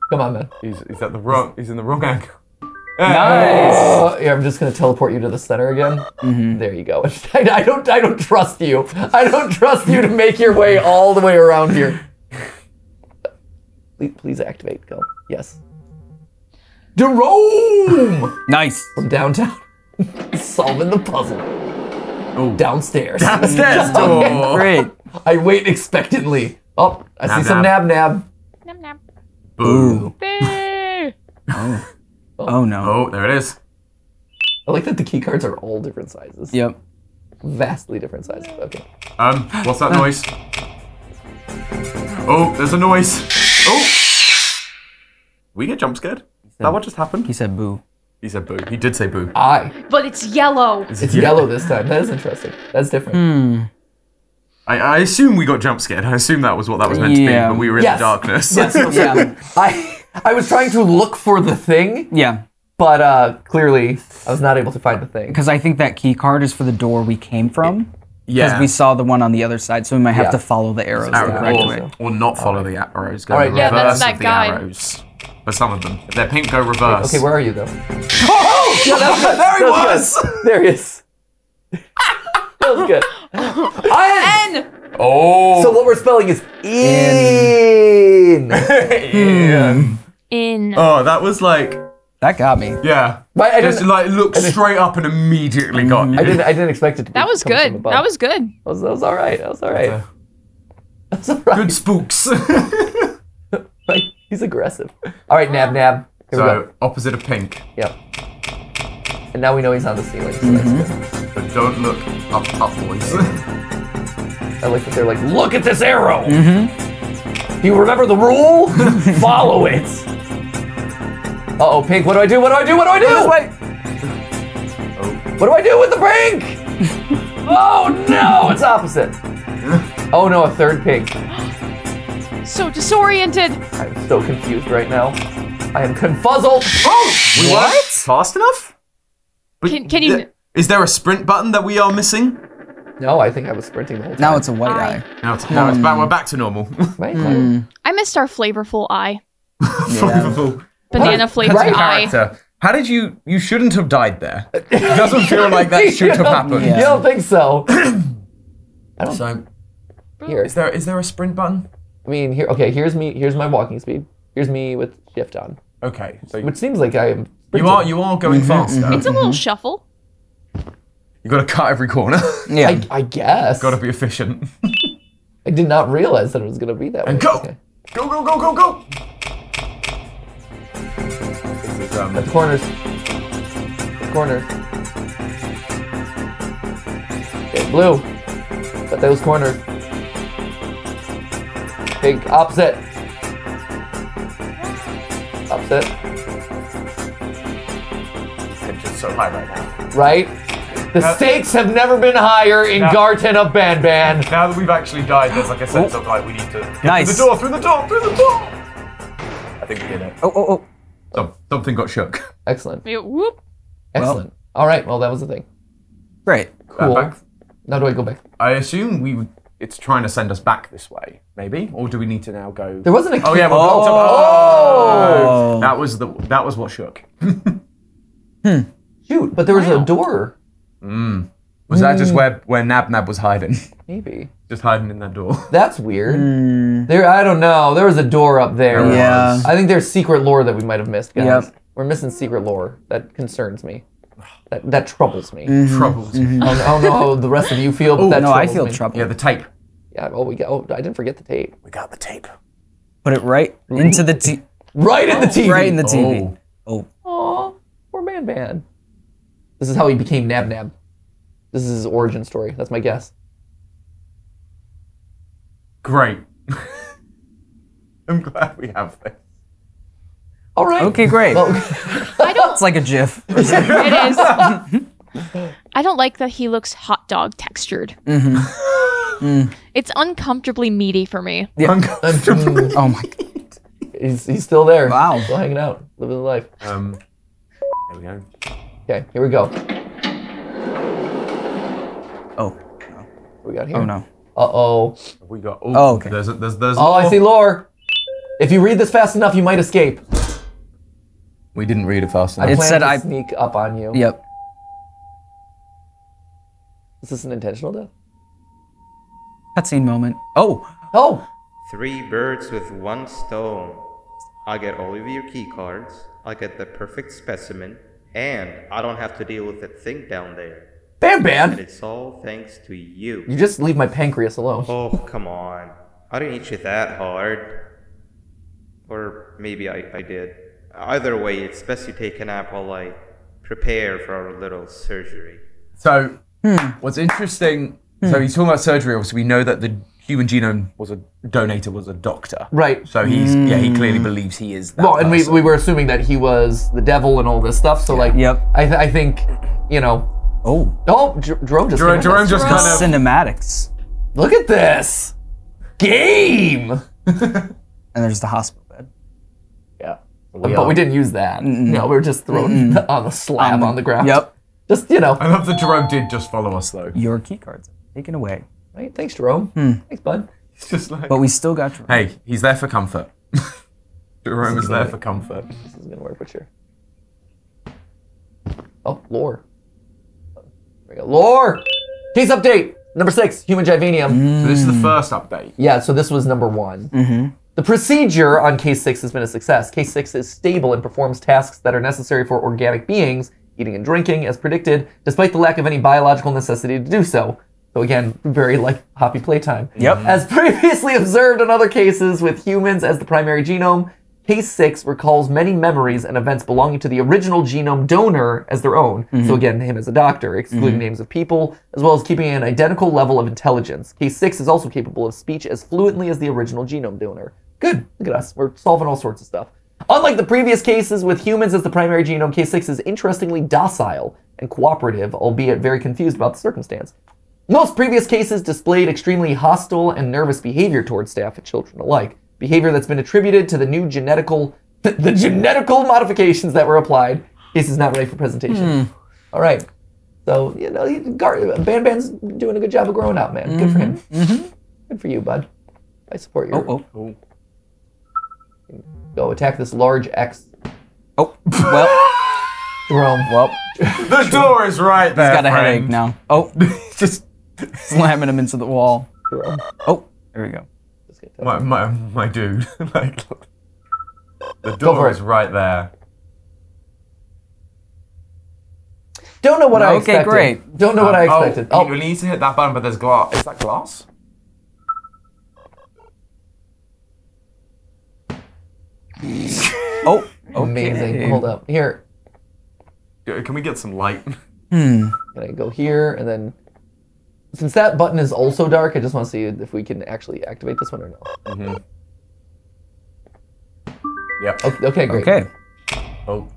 Come on, man. he's, he's at the wrong. He's in the wrong angle. nice. Uh, here, I'm just gonna teleport you to the center again. There you go. I, I don't. I don't trust you. I don't trust you to make your way all the way around here. Please, please activate. Go. Yes. Jerome Nice. from downtown, solving the puzzle. Oh. Downstairs. Downstairs door. Great. I wait expectantly. Oh, I Nab see some nab nab. Nab nab. Boo. Boo. Oh Oh no. Oh, there it is. I like that the key cards are all different sizes. Yep. Vastly different sizes. Okay. Um, what's that noise? Oh, there's a noise. Oh. We get jump scared. Is that what just happened? He said boo. He said boo. He did say boo. I. But it's yellow. It's yellow this time. That is interesting. That's different. I, I assume we got jump scared. I assume that was what that was meant Yeah. to be, but we were in Yes. the darkness. Yes. Yeah. I I was trying to look for the thing, Yeah. but uh, clearly I was not able to find the thing. Because I think that key card is for the door we came from. Because yeah. we saw the one on the other side, so we might have Yeah. to follow the arrows the Arrow- correct or, way. or not follow the arrows. Go All right, the yeah, reverse that's that of the guy. arrows. For some of them. If they're pink, go reverse. Okay, where are you though? Oh, yeah, that's good. There he That's was! good. There he is. that was good. I, N. Oh! so what we're spelling is in. yeah. In. Oh, that was like, That got me. yeah. But I Just didn't, like looked straight up and immediately got you. I didn't. I didn't expect it to. Be that was coming from good. above. That was good. That was, that was all right. That was all right. That's all right. Good spooks. Right. He's aggressive. All right, nab nab. Here we go. so, opposite of pink. Yep. And now we know he's on the ceiling, so that's mm-hmm. good. But don't look up, upwards. I like that they're like, look at this arrow. Do you remember the rule? Follow it. Uh oh, pink. What do I do? What do I do? What do I do? Wait. What do I do with the pink? oh no, it's opposite. Oh no, a third pink. So disoriented. I'm so confused right now. I am confuzzled. Oh! what? Fast enough? But Can- can you- th- Is there a sprint button that we are missing? No, I think I was sprinting the whole time. Now it's a white I- eye. No, it's, no, it's back, we're back to normal. right. Hmm. I missed our flavorful eye. Flavorful. Banana flavored Right. eye. How did you? You shouldn't have died there. It doesn't feel like that should have happened. You don't think so? I don't. So, Here, is there is there a sprint button? I mean, here. Okay, here's me. Here's my walking speed. Here's me with shift on, Okay, so which seems like I am. you are you are going mm-hmm. faster. It's a little shuffle. You got to cut every corner. Yeah. I, I guess. got to be efficient. I did not realize that it was gonna be that way. And go, Okay. go, go, go, go, go. This is, um, At the corners. Corners. Okay, blue. Got those corners. Pink, opposite. Opposite. Tension's so high right now. Right? The Uh, stakes have never been higher in Now- Garten of Ban Ban. Now that we've actually died, there's like a sense of like we need to get Nice. through the door, through the door, through the door. I think we did it. Oh, oh, oh. Some, something got shook. Excellent. Yeah, Whoop. Excellent. All right, well, that was the thing. Great. Cool. Uh, back- Now do I go back? I assume we. would- It's trying to send us back this way, maybe, or do we need to now go? There wasn't a Oh yeah, we're Oh. oh. That was the that was what shook. hmm. shoot, but there was a door. Mm. Was that just mm. where where Nab Nab was hiding? Maybe. just hiding in that door. That's weird. Hmm. There, I don't know. There was a door up there. There Yeah. was. I think there's secret lore that we might have missed, guys. Yep. We're missing secret lore. That concerns me. That that troubles me. Mm-hmm. Troubles. Mm-hmm. I, don't, I don't know how the rest of you feel, but oh, that no, I feel me. trouble. Yeah, the tape. Yeah. Oh, we got. Oh, I didn't forget the tape. We got the tape. Put it right into the t- Right in the oh. TV. right in the TV. Oh. Oh. Aw, poor man, man. This is how he became Nab Nab. This is his origin story. That's my guess. Great. I'm glad we have this. All right. Okay, great. Well, I don't. It's like a GIF. it is. I don't like that he looks hot dog textured. Mm-hmm. It's uncomfortably meaty for me. mm, oh my god. he's, he's still there. Wow. Still hanging out, living the life. Um, there we go. Okay, here we go. Oh. What we got here? Oh no. Uh oh. We got? Oh, okay. There's a, there's there's. Oh, I see lore. If you read this fast enough, you might escape. We didn't read it fast I enough. It said to I- sneak up on you. Yep. Is this an intentional death? Cutscene moment. Oh. Oh, Three birds with one stone. I get all of your key cards. I get the perfect specimen, and I don't have to deal with that thing down there. Bam Bam! And it's all thanks to you. You just leave my pancreas alone. Oh, come on. I didn't eat you that hard. Or maybe I, I did. Either way, it's best you take a nap while I prepare for our little surgery. So, hmm, what's interesting? So hmm. he's talking about surgery. Obviously, we know that the human genome was a donator was a doctor. Right. So he's yeah he clearly mm. believes he is that. Well, and we, person. we were assuming that he was the devil and all this stuff. So like, Yep. I, th- I think, you know. Oh. Oh, J- Jerome just. Jerome, Jerome just kind of Cinematics. Look at this game. And there's the hospital bed. Yeah. But we didn't use that. No, we were just thrown on the slab um, on the, ground. Yep. Just you know. I love that Jerome did just follow us though. Your key cards taken away. Right. Thanks, Jerome. Hmm. Thanks, bud. It's just like But we still got your hey, he's there for comfort. Jerome is there for comfort. This is gonna work. What's your? Oh, lore. There we go. Lore. Case update number six. Human Givanium. Hmm. So this is the first update. Yeah. So this was number one. Mm-hmm. The procedure on case six has been a success. Case six is stable and performs tasks that are necessary for organic beings, eating and drinking, as predicted, despite the lack of any biological necessity to do so. So again, very like happy playtime. Yep. As previously observed in other cases with humans as the primary genome, Case 6 recalls many memories and events belonging to the original genome donor as their own. Mm-hmm. So again, him as a doctor, excluding mm-hmm. names of people, as well as keeping an identical level of intelligence. Case 6 is also capable of speech as fluently as the original genome donor. Good. Look at us. We're solving all sorts of stuff. Unlike the previous cases with humans as the primary genome, Case 6 is interestingly docile and cooperative, albeit very confused about the circumstance. Most previous cases displayed extremely hostile and nervous behavior towards staff and children alike. Behavior that's been attributed to the new genetical, the genetical modifications that were applied. This is not ready for presentation. Hmm. All right. So you know, he- Gar- Ban Ban's doing a good job of growing up, man. Good for him. Mm-hmm. Mm-hmm. Good for you, bud. I support you. Oh, oh. oh. Go attack this large X. Oh. Well, Jerome. well, The door is right there. He's got a friend. headache now. Oh, just slamming him into the wall. Oh, there we go. Let's get that. my my my dude. like the door is right there. Don't know what I Okay, expected. great. Don't know what I Oh, expected. you Oh, need to hit that button, but there's glass. Is that glass? Oh, amazing. okay. Hold up. Here. Can we get some light? Hmm. Can I go here and then since that button is also dark, I just want to see if we can actually activate this one or no. Mm-hmm. Yep. Okay, okay great. Okay. Oh.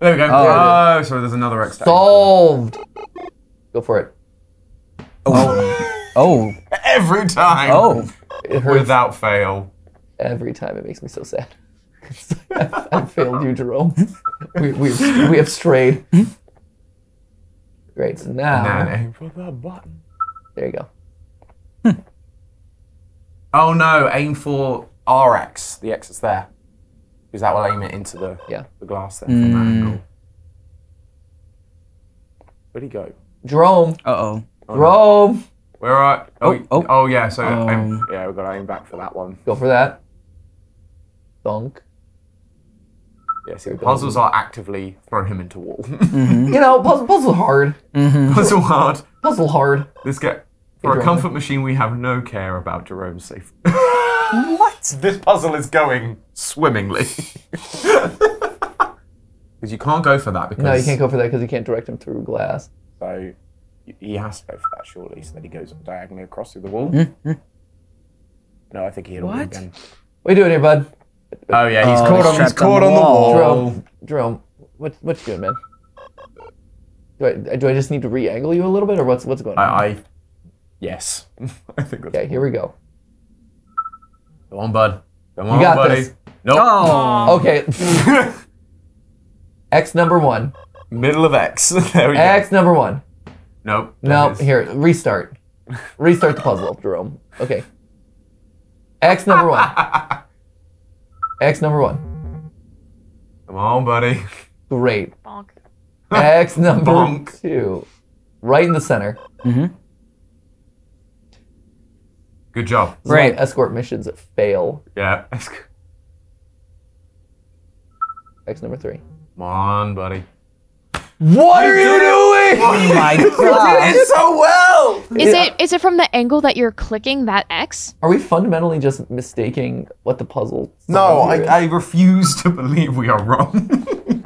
There we go. Oh. Oh, so there's another X. Solved. Go for it. Oh. Oh. oh. Every time. Oh. It hurts Without fail. every time. It makes me so sad. I've, I've failed you, Jerome. We, we, we have strayed. Great. So now, And aim for the button. there you go. Oh no, aim for RX, the X is there. Because that will aim it into the, Yeah. the glass there from that angle. Where'd he go? Jerome. Uh oh. Jerome. Where are oh, Oh, oh, oh. yeah, so Um. aim, yeah, we've got to aim back for that one. Go for that. Thunk. Yeah, puzzles are actively throwing him into wall. Mm-hmm. You know, puzzle, puzzle hard. Mm-hmm. Puzzle hard. Puzzle hard. This get for a comfort machine, we have no care about Jerome's safety. What? this puzzle is going swimmingly. Because you can't go for that because No, you can't go for that because you can't direct him through glass. So he has to go for that surely, so that he goes diagonally across through the wall. Mm-hmm. No, I think he hit a wall What? again. What are you doing here, bud? Oh yeah, he's Oh, caught he's on. He's trapped on caught the on the wall. wall. Jerome, Jerome, what what you doing, man? Do I do I just need to re-angle you a little bit, or what's what's going on? I, I yes, I think that's. okay, here we go. Come on, bud. Come on, got buddy. this. Nope. Oh. Okay, X number one. Middle of X. there we go. X number one. Nope. No, that is- here, restart. Restart the puzzle, Jerome. Okay. X number one. X number one. Come on, buddy. Great. Bonk. X number Bonk. two. Right in the center. Mhm. Good job. Right. is escort missions fail. Yeah. X number three. Come on, buddy. What are you doing? Oh my god. so well. Is it is it from the angle that you're clicking that X? Are we fundamentally just mistaking what the puzzle? No. I, I refuse to believe we are wrong.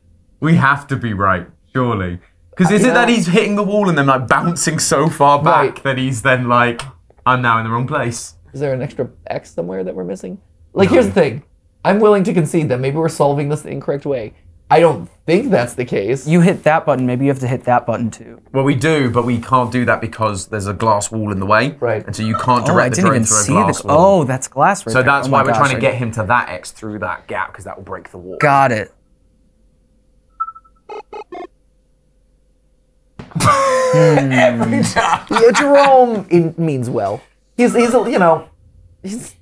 we have to be right, surely. Because is you it that he's hitting the wall and then like bouncing so far back Right. that he's then like, I'm now in the wrong place? Is there an extra X somewhere that we're missing? Like, here's the thing. I'm willing to concede that maybe we're solving this the incorrect way. I don't think that's the case. You hit that button, maybe you have to hit that button too. Well, we do, but we can't do that because there's a glass wall in the way. Right. And so you can't oh, direct Oh, I direct the didn't drone even through a see glass the. wall. Oh, that's glass right So there. that's Oh why we're gosh, trying to get him to that X through that gap because that will break the wall. Got it. Every time. Yeah, Jerome it means well. He's he's a, you know, he's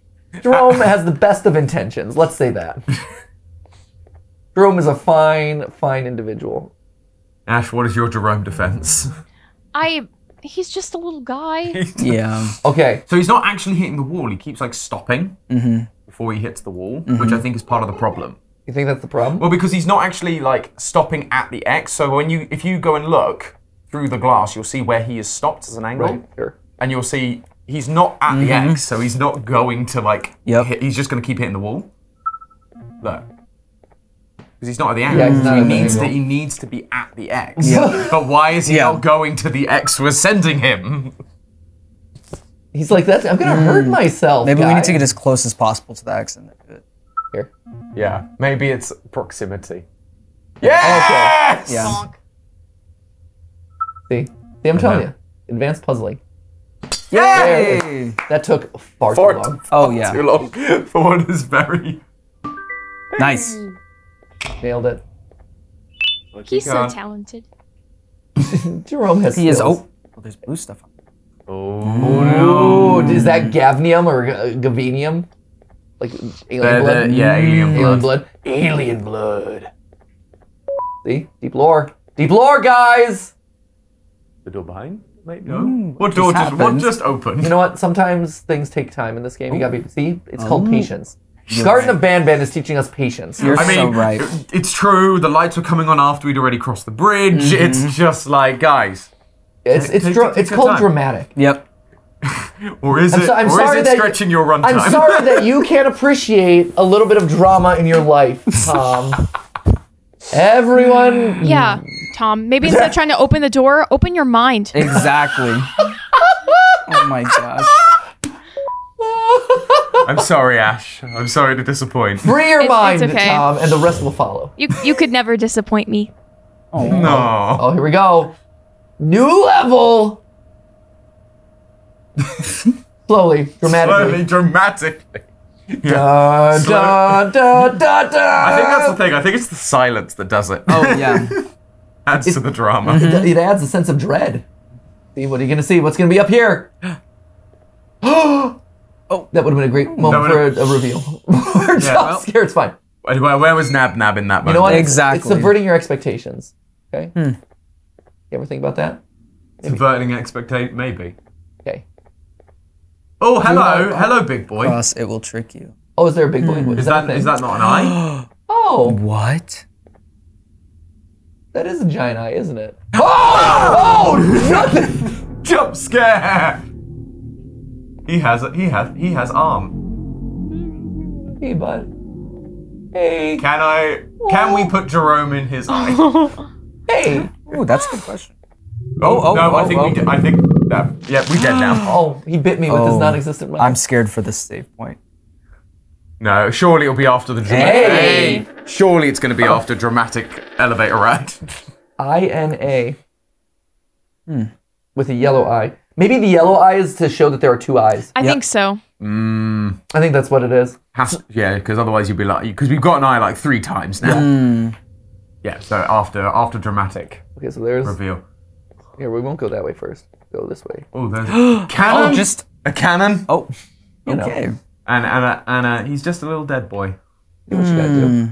Jerome has the best of intentions. Let's say that. Jerome is a fine, fine individual. Ash, what is your Jerome defense? I he's just a little guy. Yeah. Okay, So he's not actually hitting the wall. He keeps like stopping mm-hmm. before he hits the wall, mm-hmm. which I think is part of the problem. you think that's the problem? Well, because he's not actually like stopping at the X. So when you, if you go and look through the glass, you'll see where he is stopped as an angle, Right here. and you'll see he's not at the mm-hmm. X. So he's not going to like. Yep. Hit, he's just going to keep hitting the wall. Look. Because he's not at the X. Yeah, so he needs to. He needs to be at the X. But why is he Yeah. not going to the X we're sending him? He's like, that's I'm gonna hurt hmm. myself. Maybe we need to get as close as possible to the X and here. Yeah, maybe it's proximity. Yes! Oh, yeah. Bonk. See, see, I'm telling you, advanced puzzling. Yay! That took far, Far too long. Oh yeah. Too long for what is very. Nice. Nailed it. He's so talented. Jerome has. He is. Oh, oh, there's blue stuff. on Oh, is that Gavnium or uh, Gavinium? Like alien The- the- blood? yeah, alien Alien blood. blood. Alien blood. See? Deep lore. Deep lore, guys! The door behind? Wait, no. what door just just, what just opened? You know what? Sometimes things take time in this game. You gotta be. See? It's called Oh. patience. Garten of Ban Ban is teaching us patience. You're I mean, so right. it's true. The lights were coming on after we'd already crossed the bridge. Mm-hmm. It's just like, guys, It's it's take- take it's called time. dramatic. Yep. or is it? so- I'm or sorry is it that- stretching your runtime? I'm sorry that you can't appreciate a little bit of drama in your life, Tom. Everyone Yeah. Tom. Maybe instead of trying to open the door, open your mind. Exactly. oh my gosh. I'm sorry, Ash. I'm sorry to disappoint. Free your It's- mind, it's okay. Tom, and the rest will follow. You you could never disappoint me. No. Oh, here we go. New level. Slowly, dramatically. Slowly, dramatically. Dun, Slow- dun, dun, dun, dun. I think that's the thing. I think it's the silence that does it. Oh yeah. Adds to the drama. It, it adds a sense of dread. See, what are you gonna see? What's gonna be up here? oh, that would have been a great hmm. moment for a, a reveal. or jump well- scare. It's fine. Where, where was Nab Nab in that moment? You know what? It's- It's Exactly. subverting your expectations. Okay. Hmm. You ever think about that? Subverting expectation, maybe. Okay. Oh, hello, Do I- hello, big boy. Cross, it will trick you. Oh, is there a big boy? Hmm. is a that thing? is that not an eye? Oh, What? that is a giant eye, isn't it? Oh! Oh! Jump scare. He has a, he has he has arm. hey, bud. Hey. Can I? Can we put Jerome in his eye? Hey. Ooh, that's a good question. Oh, oh, no, I oh, think oh. we. Did, I think that. Yeah, we did now. Oh, he bit me with his Oh, non-existent mouth. I'm scared for the save point. No, surely it'll be after the dramatic. Hey! Surely it's going to be after dramatic elevator ride. I N A. Hmm. With a yellow eye. Maybe the yellow eye is to show that there are two eyes. I Yep. think so. Mm, I think that's what it is. has, yeah, because otherwise you'd be like, because we've got an eye like three times now. Yeah. so after after dramatic Okay, so there's. reveal. Here, we won't go that way first. Go this way. Oh, there's a cannon. Oh, just a cannon. oh. You know. Okay. And and uh, and uh, he's just a little dead boy. Do what you gotta do.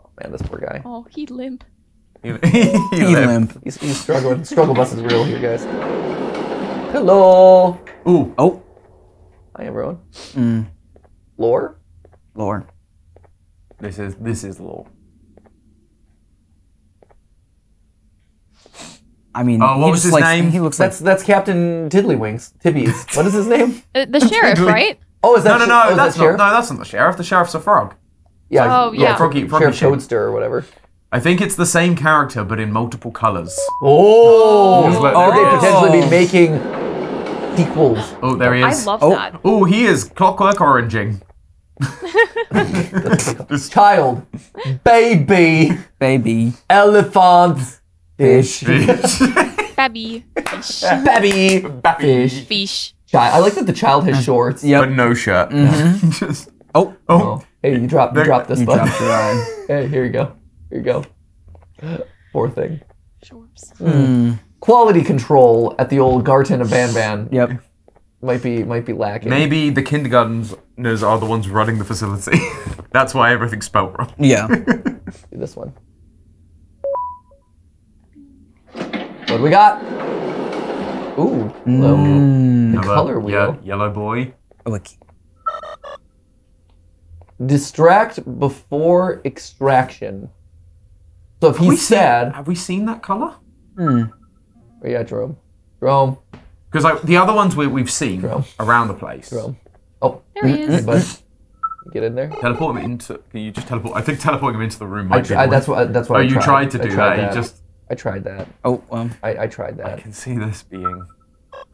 Oh, man, this poor guy. Oh, he limp. He, he He lived. limp. He's, he's struggling. Struggle bus is real here, guys. Hello. Ooh, Oh, Hi, everyone. Mm. Lore? Lore. this is this is lore. I mean, Oh, what was just his likes- name? He looks That's that's Captain Tiddlywinks. Tibbies. What is his name? Uh, the sheriff, right? Oh, is that No, no, no, oh, that's that not. No, that's not the sheriff. The sheriff's a frog. Yeah. Oh, yeah. Froggy, froggy Sheriff. Toadster or whatever. I think it's the same character, but in multiple colors. Oh, Just look, could they potentially be making sequels? Oh, there he is. I is. love Oh. that. Oh, he is clockwork oranging. Just Child, baby, baby. elephant, fish, baby Fish. baby, fish, Fish. child. I like that the child has mm. shorts. Yep. but no shirt. Mm-hmm. Just Oh, oh, Oh, hey, you dropped you dropped this, you bud. dropped. Hey, here you go. Here you go. Poor thing. Shorts. Hmm. Quality control at the old Garten of Ban Ban Yep. might be might be lacking. maybe the kindergartners are the ones running the facility. That's why everything's spelled wrong. Yeah. Do this one. What do we got? Ooh, hello. Mm. the Another color ye- wheel. yellow boy. Oh, a key. Distract before extraction. So if we he's seen- sad, Have we seen that color? Oh yeah, Jerome, Jerome, Because like the other ones we, we've seen True. around the place. Jerome. Oh, There he is. bud, get in there. Teleport him into. Can you just teleport? I think teleporting him into the room I, might be. I, that's what that's what Oh, I you tried to I do tried that. You just. I tried that. Oh, um, I, I tried that. I can see this being.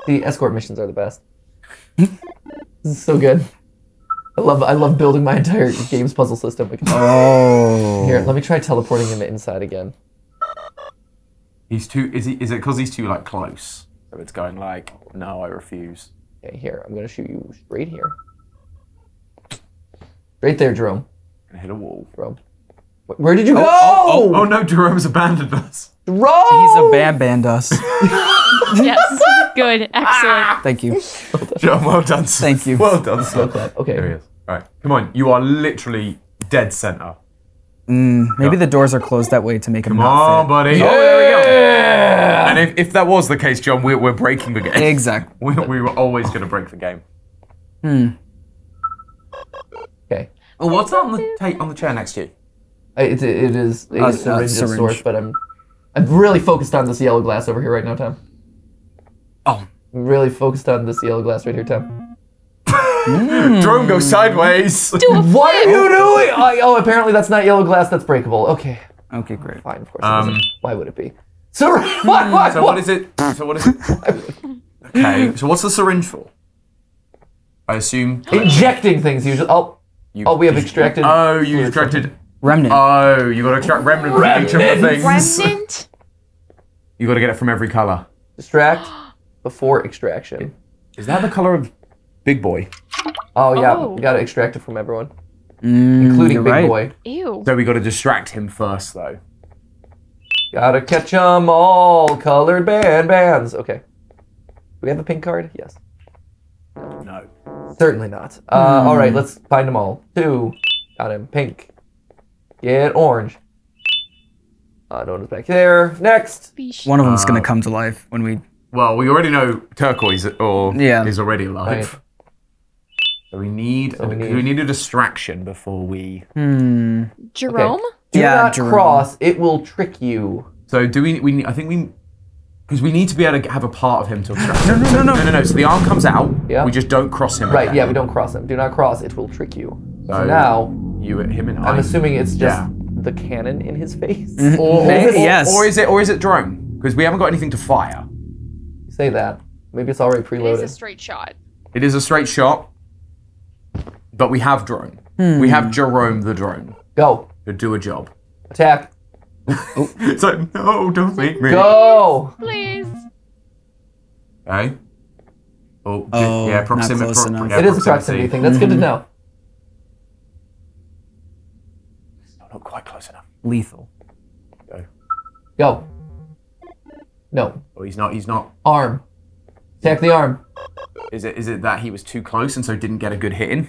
The escort missions are the best. this is so good. I love I love building my entire games puzzle system. oh. Here, let me try teleporting him inside again. He's too. Is he? Is it because he's too like close? So it's going like, no, I refuse. Okay, here, I'm gonna shoot you straight here. Right there, Jerome. And hit a wall. Jerome. Where did you go? oh, Oh no, Jerome's abandoned us. Jerome! He's a bam band us. Yes. Good. Excellent. Thank you. Jerome, well done. Sir. Thank you. Well done, sir. Okay. There he is. All right, come on. You are literally dead center. Mm, maybe the doors are closed that way to make him Come not on, fit. buddy. Oh, there we go. And if, if that was the case, John, we're, we're breaking the game. Exactly. We, we were always going to break the game. Hmm. Okay. Oh, what's that on the ta- on the chair next to you? I- It, it is a Uh, syringe, uh, syringe. sorts, but I'm I'm really focused on this yellow glass over here right now, Tom. Oh. I'm really focused on this yellow glass right here, Tom. Drone goes sideways. What are you doing? Oh, oh, apparently that's not yellow glass. That's breakable. Okay, Okay, great. fine. Of course, Um. Why would it be? So what? What? Hmm, so what is it? So what is it? Okay. So what's the syringe for? I assume. Injecting things usually. Oh, You, oh, we have extracted. Oh, you extracted. Remnant. Oh, you got to extract remnant from each of the things. Remnant. You got to get it from every color. Distract before extraction. Is that the color of Big Boy? Oh yeah, Oh. you gotta extract it from everyone, mm, including Big right. Boy. Ew. So we got to distract him first, though. Gotta catch 'em all, colored Ban Bans. Okay. Do we have a pink card? Yes. No. Certainly not. Uh, All right, let's find them all. Two. Got him. Pink. Get orange. Uh, no one's back there. Next. One of them's gonna come to life when we. Well, we already know turquoise or Yeah. is already alive. Right. So we need, we we need- need a distraction before we. Hmm. Jerome. Do Yeah, not Jerome. cross. It will trick you. So do we? We I think we. Because we need to be able to have a part of him to extract. No, no, no, no, no, no. So the arm comes out. Yeah. We just don't cross him. Right, again. yeah, we don't cross him. Do not cross. It will trick you. So So- now, You, him, and I. I'm assuming it's just Yeah. the cannon in his face. Mm-hmm. Or, or, Maybe, or- yes. Or is it? Or is it drone? Because we haven't got anything to fire. You say that. Maybe it's already preloaded. It is a straight shot. It is a straight shot. But we have drone. Hmm. We have Jerome the drone Go. To do a job. Attack. It's like no, don't make me. Go. Please. Okay. Oh, Oh, yeah, not proximity. close enough. It is a proximity thing. That's good to mm-hmm. know. Not quite close enough. Lethal. Go. Go. No. Oh, he's not. He's not. Arm. Attack the arm. Is it? Is it that he was too close and so didn't get a good hit in?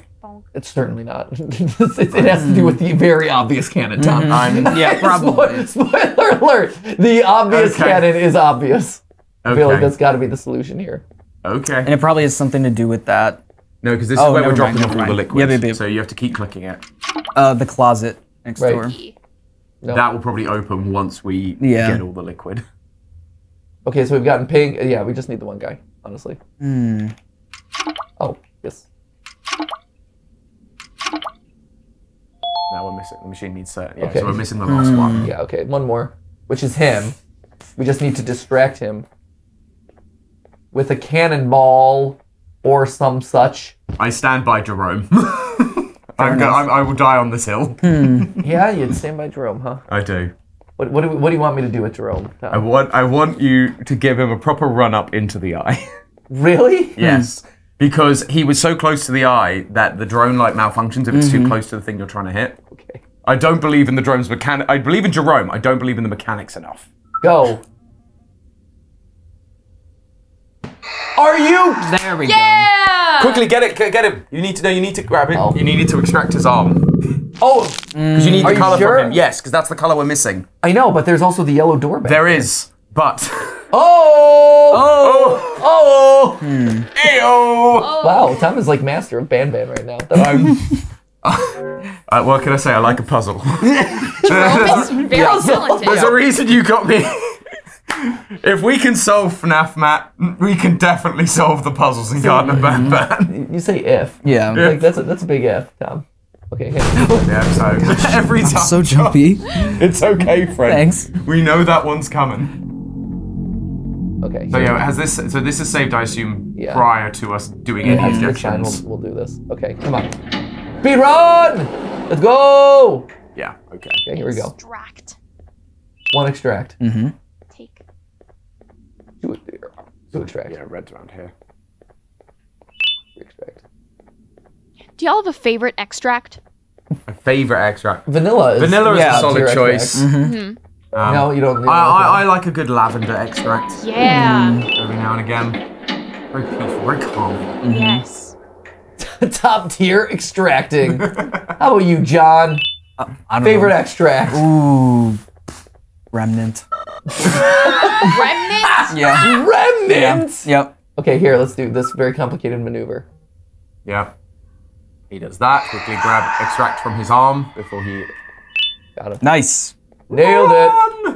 It's certainly not. it, it has to do with the very obvious canon, Tom. I'm. Yeah, probably. Spoiler alert! The obvious Okay. cannon is obvious. I feel like that's got to be the solution here. Okay. And it probably has something to do with that. No, because this Oh, is where we're never dropping off all the mind. liquids. Yep, yep, yep. So you have to keep clicking it. Uh, the closet next Right. door. No. That will probably open once we Yeah. get all the liquid. Okay, so we've gotten pink. Yeah, we just need the one guy, honestly. Hmm. Oh, yes. Now we're missing. The machine needs certain. Yeah, Okay. so we're missing the last one. Mm. Yeah, okay, one more, which is him. We just need to distract him with a cannonball or some such. I stand by Jerome. I'm go- I'm, I will die on this hill. Hmm. Yeah, you'd stand by Jerome, huh? I do. What, what, do, we, what do you want me to do with Jerome? Tom? I want. I want you to give him a proper run up into the eye. Really? yes. Because he was so close to the eye that the drone like malfunctions if it's too mm-hmm. close to the thing you're trying to hit. Okay. I don't believe in the drone's mechanic. I believe in Jerome. I don't believe in the mechanics enough. Go. Are you? There we Yeah. Quickly, get it, get him. You need to know. You need to grab it. Oh. You needed to extract his arm Oh, because you need Are the color sure? from him. Yes, because that's the color we're missing. I know, but there's also the yellow doorbell. There is, but Oh! Oh! Oh! oh! Hmm. Ayo! Wow, Tom is like master of Ban Ban right now. That's- Uh, what can I say? I like a puzzle. Very talented. There's a reason you got me. if we can solve FNAF, Matt, we can definitely solve the puzzles in Garden of Batman. you say if. Yeah. Like that's a, that's a big if, Tom. Okay. hit. yeah, so every time. So jumpy. It's okay, friend. Thanks. We know that one's coming. Okay. So yeah, has this? So this is saved, I assume, Yeah. prior to us doing Yeah, any that's, that's fine. injections. We'll, we'll do this. Okay, come on. Speed run! Let's go! Yeah. Okay. Okay, here we go. Extract. One extract. Mhm. Take. Two, two extract. Yeah, red's around here. Three extract. Do y'all have a favorite extract? A favorite extract. Vanilla is Vanilla is Yeah, a your solid extract. choice. Um, No, you don't. you I, don't I, I like a good lavender extract Yeah. every now and again. Very peaceful, very calm. Yes. Top tier extracting. How about you, John? Uh, I don't Favorite know. extract. Ooh. Remnant. Remnant. Yeah. Remnants. Yep. Okay, here, let's do this very complicated maneuver. Yeah. He does that. Quickly grab extract from his arm before he. Got it. Nice. Nailed it.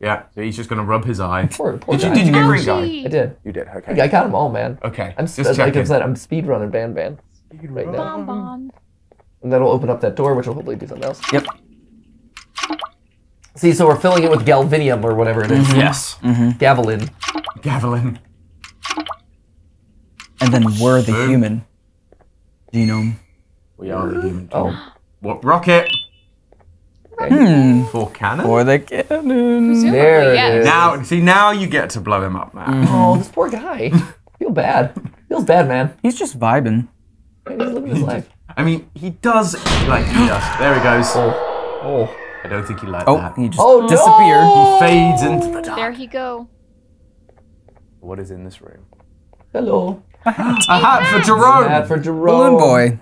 Yeah. So he's just gonna rub his eye. Poor, poor Did you guy. did you get green guy? Ouchie. I did. You did. Okay. I got them all, man. Okay. I'm just like checking. I said, I'm speed running Ban Ban right now, Bon bon. and that'll open up that door, which will hopefully do something else. Yep. See, so we're filling it with galvinium or whatever it is. Mm-hmm. Yes. Mm-hmm. Gavelin. Gavelin. And then we're the human genome. We are the human. Oh. What rocket? Hmm. For cannon? For the cannon. Presumably, There it yes. is. now, see, now you get to blow him up, man. Oh, this poor guy. Feel bad. Feels bad, man. He's just vibing. He's living his life. I mean, he does like he does. There he goes. Oh. oh. I don't think he liked Oh, that. he just Oh, no! He fades into the dark. There he go. What is in this room? Hello. A hat for Jerome. Bad for Jerome. Balloon boy.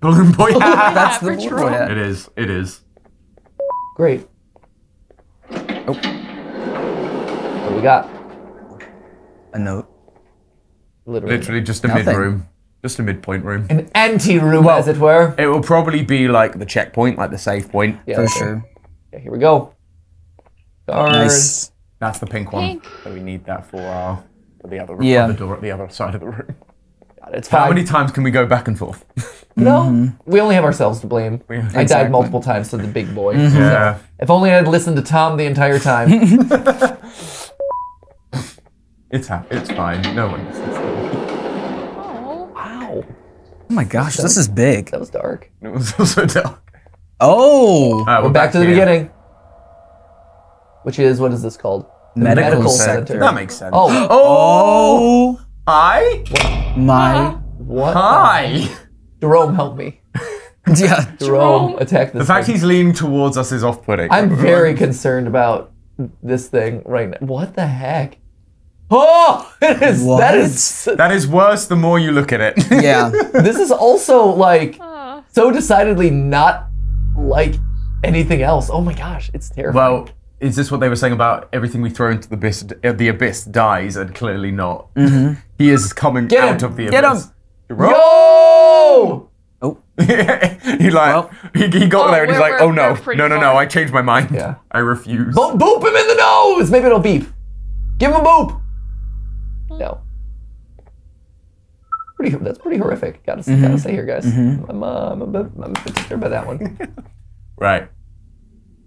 Balloon boy hat. That's the balloon boy hat. it is. It is. Great. Oh, What do we got? a note. Literally. Literally just a Nothing. mid room. Just a midpoint room. An anti-room, as it were. It will probably be like the checkpoint, like the save point. Yeah, For sure. Okay, here we go. Guard. Nice. That's the pink one. Pink. So we need that for our for the other room. Yeah. The door at the other side of the room. It's How many times can we go back and forth? No, mm-hmm. we only have ourselves to blame. I died multiple times to the big boy. Mm-hmm. Yeah. If only I'd listened to Tom the entire time. It's ha- it's fine. No one listens. to me. Oh. wow, Oh my gosh, this is big. that was dark. It was also dark. Oh, Alright, We're back, to the here. beginning. Which is, what is this called? The Medical center. That makes sense. Oh, Oh. Hi. my. what? the- Hi. Jerome, help me. Yeah. Jerome, attack this The fact thing. he's leaning towards us is off-putting. I'm very concerned about this thing right now. What the heck? Oh, it is, that What? is. That is worse the more you look at it. Yeah. This is also like Uh, so decidedly not like anything else. Oh my gosh, it's terrible. well, is this what they were saying about everything we throw into the abyss? uh, The abyss dies, and clearly not. He is coming Get out him. of the Get abyss. Get him. Jerome? Yo! Oh. he like Well. he, he got Oh, there and he's like, oh no, no, no, no. I changed my mind. Yeah. I refuse. Bo- boop him in the nose. Maybe it'll beep. Give him a boop. No. Pretty. That's pretty horrific. Gotta, gotta say here, guys. I'm, uh, I'm a bit, I'm a bit disturbed by that one. Right.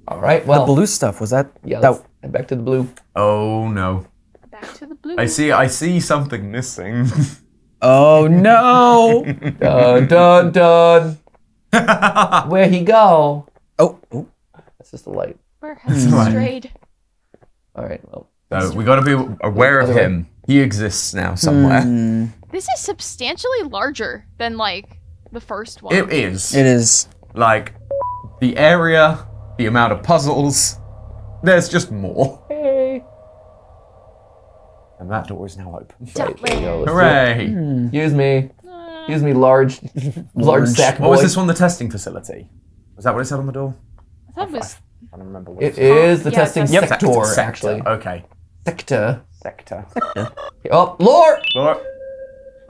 All right. Well. The blue stuff was that? Yeah. that head back to the blue. Oh no. back to the blue. I see. I see something missing. oh no. Dun dun dun. Where he go? oh. oh. That's just a light. Where has he strayed? All right. Well. so we got to be aware of Other way. him. He exists now somewhere. Hmm. This is substantially larger than like the first one. It is It is. like the area, the amount of puzzles. There's just more. Hey. And that door is now open. Right, there you go. Let's do it. Hooray! Excuse me. Excuse me, large, large sack boy. What was this one? The testing facility. Was that what it said on the door? I thought it was I don't remember what It said. is the Yeah, testing testing sector, Sector. actually. Okay. Sector. Sector. Oh, Lord! Lord.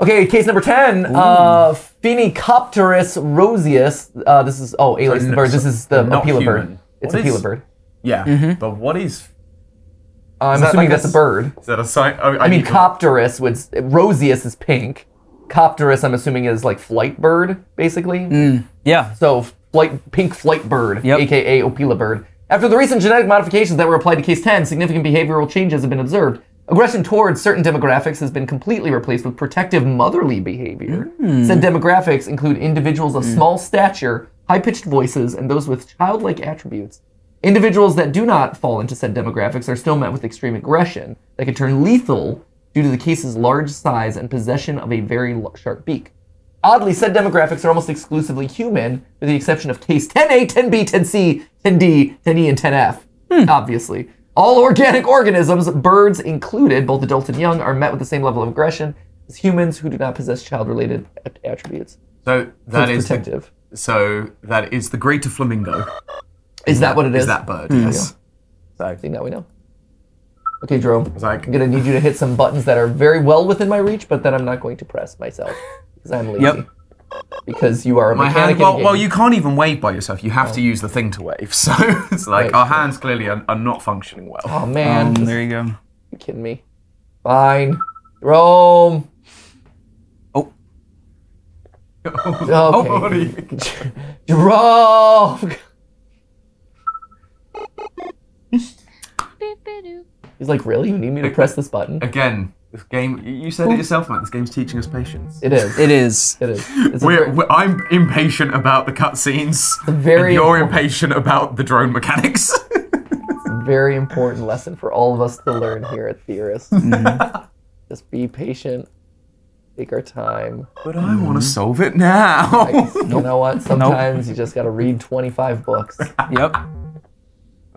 Okay, case number 10. Uh, Phoenicopterus roseus. Uh, this is, oh, alias So the bird. This is the not Opila bird. human. It's What a is- Opila bird. Yeah. But what is? I'm that assuming like a that's a s- bird. Is that a sign? Oh, I mean, need to- Copterus would, roseus is pink. Copterus, I'm assuming, is like flight bird, basically. Hmm, yeah. So flight, pink flight bird, Yep. aka Opila bird. After the recent genetic modifications that were applied to case 10, significant behavioral changes have been observed. Aggression towards certain demographics has been completely replaced with protective motherly behavior. Hmm. Said demographics include individuals of hmm. small stature, high pitched voices, and those with childlike attributes. Individuals that do not fall into said demographics are still met with extreme aggression that can turn lethal due to the case's large size and possession of a very l- sharp beak. Oddly, said demographics are almost exclusively human, with the exception of case 10A, 10B, 10C, 10D, 10E, and 10F. Hmm. Obviously. All organic organisms, birds included, both adult and young, are met with the same level of aggression as humans who do not possess child related attributes. So that It's is the, so that is the greater flamingo. Is that what it is? Is that bird? Yes. So I think now we know. Okay, Jerome. Like I'm gonna need you to hit some buttons that are very well within my reach, but that I'm not going to press myself because I'm lazy. Yep. Because you are a my hand. Well, well, you can't even wave by yourself. You have to use the thing to wave. So it's like Right, our sure. hands clearly are, are not functioning well. Oh man, Um, there you go. you kidding me? Fine, Jerome. Oh. Okay, what are you- Jerome. He's like, really? You need me to press this button? Again, this game. You you said it yourself, man. This game's teaching us patience. It is. It is. It is. It's a We're, ver- we're- I'm impatient about the cutscenes. very and you're important- impatient about the drone mechanics. very important lesson for all of us to learn here at Theorist. Mm-hmm. Just be patient. Take our time. but I want to solve it now. Like, You know what? Sometimes you just gotta read 25 books. Yep.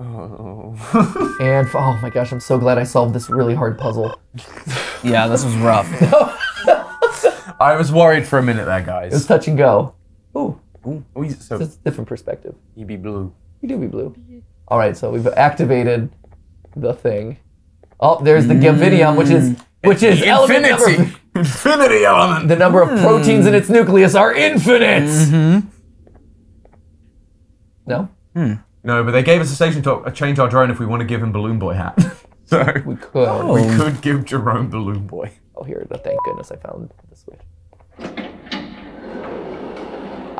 Oh. And oh my gosh, I'm so glad I solved this really hard puzzle. Yeah, this was rough. I was worried for a minute there, It's guys. touch and go. Ooh, Oh, he's- so it's a different perspective. he be blue. You do be blue. All right, so we've activated the thing. Oh, there's the Gavidium, which is which is mm. element number, Infinity. Infinity element. the number of proteins in hmm. its nucleus are infinite. Mm-hmm. No, hmm. No, but they gave us a station to change our drone if we want to give him Balloon Boy hat. so we could. we could give Jerome Balloon Boy. Oh, here. the- Thank goodness I found the switch.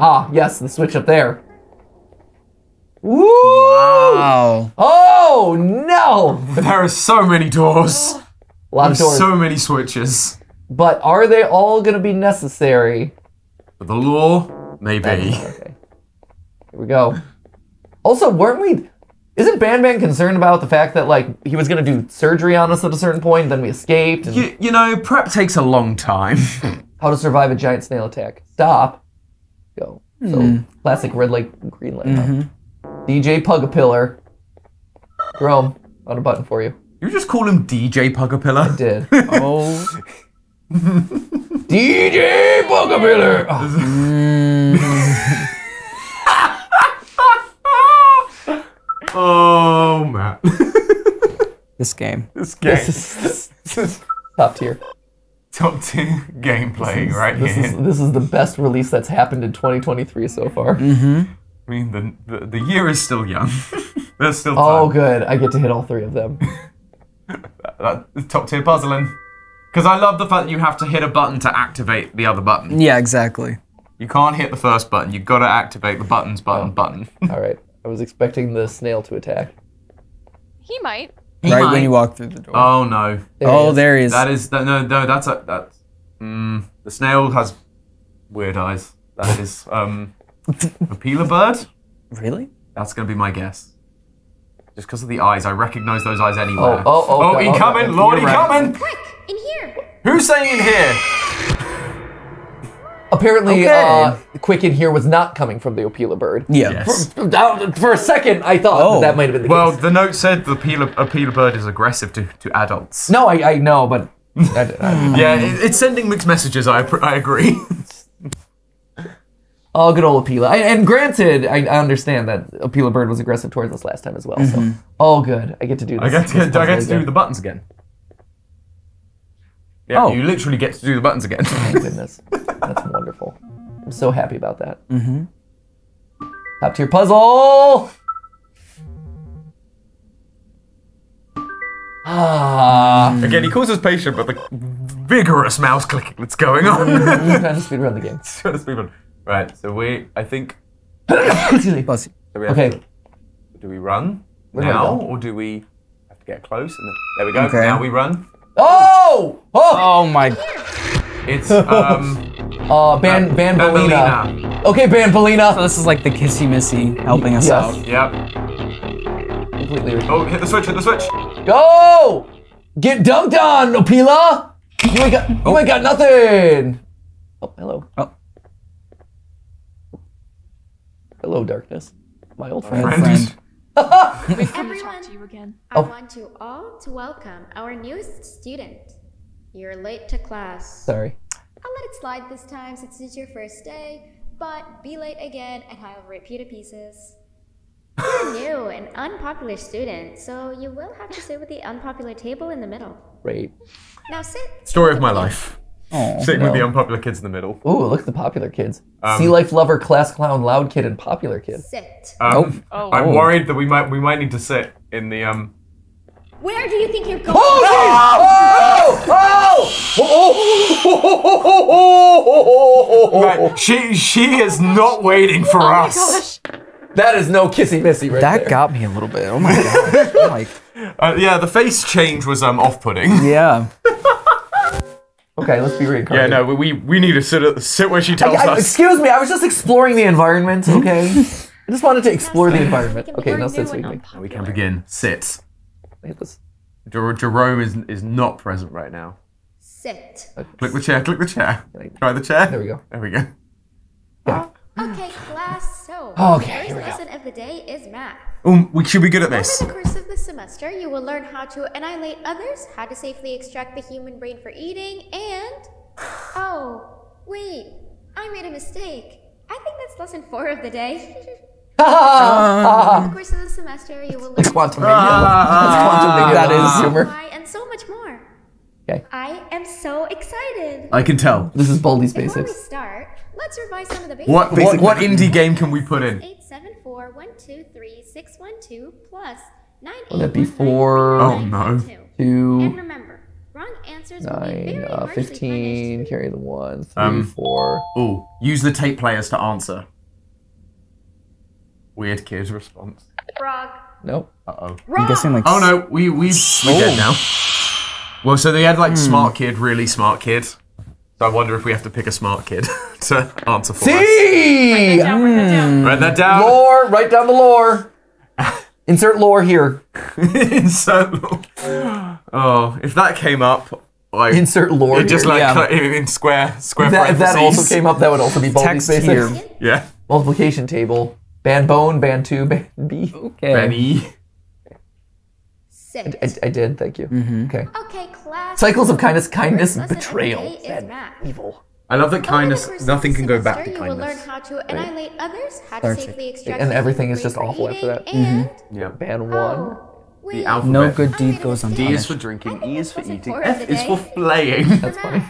Ah, yes, the switch up there. Woo! Wow. Oh no! There are so many doors. A lot of doors. so many switches. but are they all gonna be necessary? For the law, maybe. Okay. Here we go. Also, weren't we? Isn't Ban Ban concerned about the fact that like he was gonna do surgery on us at a certain point, then we escaped? And You, you know, prep takes a long time. how to survive a giant snail attack? Stop. Go. So hmm. classic red light, green light. huh? Mm-hmm. DJ Pugapillar. Jerome, on a button for you. you just call him DJ Pugapilla? Did. Oh. DJ Pugapillar. Oh, Oh man, This game. this game, this is top tier. top tier gameplay right This here. is this is the best release that's happened in 2023 so far. Mhm. I mean, the, the the year is still young. There's still time. Oh, good. I get to hit all three of them. That- top tier puzzling. Because I love the fact that you have to hit a button to activate the other button. Yeah, exactly. You can't hit the first button. You've got to activate the buttons, button, button. All right. I was expecting the snail to attack. He might. right might. when you walk through the door. Oh no, There oh, he there he is. That is that, no no that's a that's mm, the snail has weird eyes. That is um Opila bird. Really? That's gonna be my guess. Just because of the eyes, I recognize those eyes anywhere. oh, oh, oh, God, he oh, coming, God. Lord, he You're right. coming. Quick, in here. Who's saying in here? Apparently, Okay. uh, Quick in here was not coming from the Opila bird. Yeah. Yes. For, uh, for a second, I thought Oh. that, that might have been the Well, case. the note said the peeler, Opila bird is aggressive to, to adults. No, I, I know, but I, I, Yeah, it, it's sending mixed messages. I I agree. oh, good old Opila. I, and granted, I, I understand that Opila bird was aggressive towards us last time as well. So, oh, good. I get to do this. I get this to, I get to do the buttons again. Yeah, Oh. you literally get to do the buttons again. Thank goodness. That's wonderful. I'm so happy about that. Mm-hmm. Top tier puzzle. Ah. again, he calls us patient, but the vigorous mouse clicking that's going on. I'm trying to speed run the game. Trying to speed run. Right, so we, I think, Excuse me. Bussy. so we have Okay. to- do we run Where do I now, go? or do we have to get close? And then, there we go. Okay. Now we run. Oh! Oh! Oh my. It's um, Uh, Ban Banbaleena. Banbaleena. Okay, Ban Bolina. So this is like the kissy missy helping us Yes. out. Yep. Completely. Oh, hit the switch! Hit the switch! Go! Get dunked on, Opila! You ain't got, you ain't got nothing! Oh, hello. Oh. Hello, darkness. My old friend. Friend. Friend. Wait for me to talk Everyone. to you again. I Oh. want you all to welcome our newest student. You're late to class. Sorry. I'll let it slide this time since it's your first day, but be late again and I'll rip you to pieces. You're new and unpopular student, so you will have to sit with the unpopular table in the middle. Right. Now sit. Story of my life. Oh. Sitting with the unpopular kids in the middle. Ooh, look at the popular kids. sea life lover, class clown, loud kid, and popular kid. Sit. Um, Oh. I'm worried that we might we might need to sit in the um. Where do you think you're going? Oh! Oh! Oh! Right, she she is not waiting for Oh my us. gosh. That is no kissy missy right That there. got me a little bit. Oh my god. I'm like, Uh, yeah, the face change was um off-putting. yeah. okay, let's be Yeah, reincarnated. no, we we need to sit sit where she tells I- us. excuse me, I was just exploring the environment, okay? I just wanted to explore the environment. Okay, now sit sweetly. We can begin. Sit. Wait, let's- Jer- Jerome is is not present right now. Sit. Click the chair. Click the chair. Try the chair. There we go. There we go. Okay, class, so Okay, the here first lesson of the day is math. Um, we should be good at this. Over the course of the semester, you will learn how to annihilate others, how to safely extract the human brain for eating, and. Oh, wait, I made a mistake. I think that's lesson four of the day. Over the course of the semester, you will learn Quantum to Mania. It's Quantumania. Ah. That is humor. why and so much more. Okay. I am so excited. I can tell. This is Baldi's Before we start, let's revise some of the basics. What what, what indie game can we put in? Eight seven four one two three six one two plus nine Will that be one nine four? three Oh, nine no. two. Two, And remember, wrong answers will be nine, very uh, 15, punished. carry the one, three, Um, four. Oh, use the tape players to answer. Weird kid response. Frog. Nope. Uh oh. Wrong. I'm guessing like. Oh no, we we we dead now. Well, so they had like smart kid, really smart kid. So I wonder if we have to pick a smart kid to answer for us. See! Down, write that down. Write that down. Lore, write down the lore. Insert lore here. Insert. Oh, if that came up, like Insert lore. it just here. like Yeah. cut in, in square square if that, if that also parentheses. came up, that would also be Baldi's Text basics. here. Yeah, Multiplication table. Band bone, band two, band B. Okay. Benny. Sit. I, I did, thank you. Mm-hmm. Okay. Okay, class. Cycles of kindness, kindness, First lesson betrayal. day. Evil. I love that kindness. Nothing can go back semester, to You will learn kindness. how to annihilate others, how to Thirty. safely extract And everything is just brain awful after that. eating, And mm-hmm. Yeah. Band one. oh, wait. The alphabet. No good deed made a goes mistake. D is for drinking. think E is for eating. four of F is for day. playing. That's funny.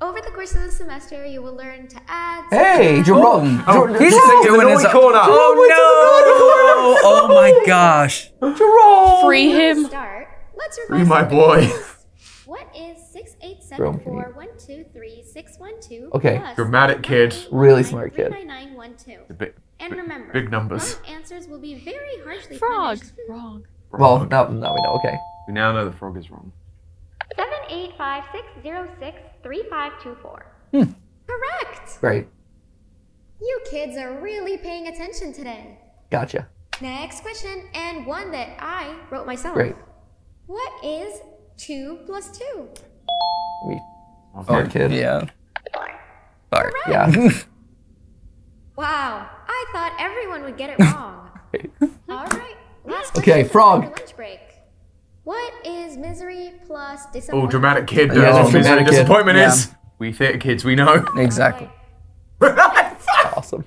Over the course of the semester, you will learn to add. Hey, Jerome. Oh, Jer- oh, he's Jerome. doing his corner. Oh no! Oh, oh my gosh. Jerome. Free him. start, let's Free my some boy. What is six eight Jerome, seven can four one two three six one two? Okay. plus Dramatic kid. 9819 Really smart kid. 39912? Big, And remember, big numbers. answers will be very harshly Frog. punished. Wrong. Well, now, now we know. Okay. We now know the frog is wrong. Seven eight five six zero six three five two four. Hmm. Correct. Great. You kids are really paying attention today. Gotcha. Next question, and one that I wrote myself. Great. What is two plus two? We smart kid. Yeah. Bart. Yeah. Wow, I thought everyone would get it wrong. All right, last Okay, frog. Lunch break. What is misery plus disappointment? Oh, disappointment? dramatic kid. Yeah, that's knows what dramatic kid. disappointment Yeah. is. We theatre kids, we know. Exactly. awesome.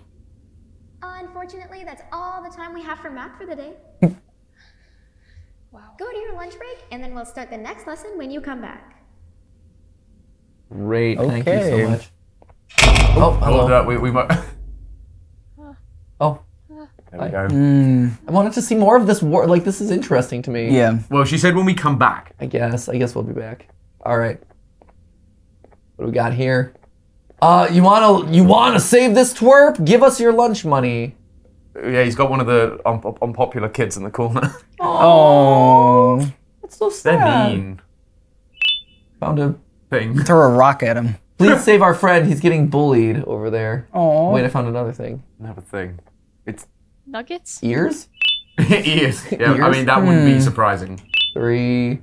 Unfortunately, that's all the time we have for math for the day. Wow. Go to your lunch break, and then we'll start the next lesson when you come back. Great. Thank you Okay. so much. Oh, Hold hello. up, we, we might. Oh, There we go. Mm, I wanted to see more of this war. Like, this is interesting to me. yeah. Well, she said when we come back. I guess. I guess we'll be back. All right. What do we got here? Uh, you wanna you wanna save this twerp? Give us your lunch money. Yeah, he's got one of the un- unpopular kids in the corner. Oh. That's so sad. They're sad. mean. Found a. Thing. Throw a rock at him. Please save our friend. He's getting bullied over there. Oh. Wait, I found another thing. Another thing. It's Nuggets? Ears. ears. Yeah, I mean that wouldn't be Hmm. surprising. Three.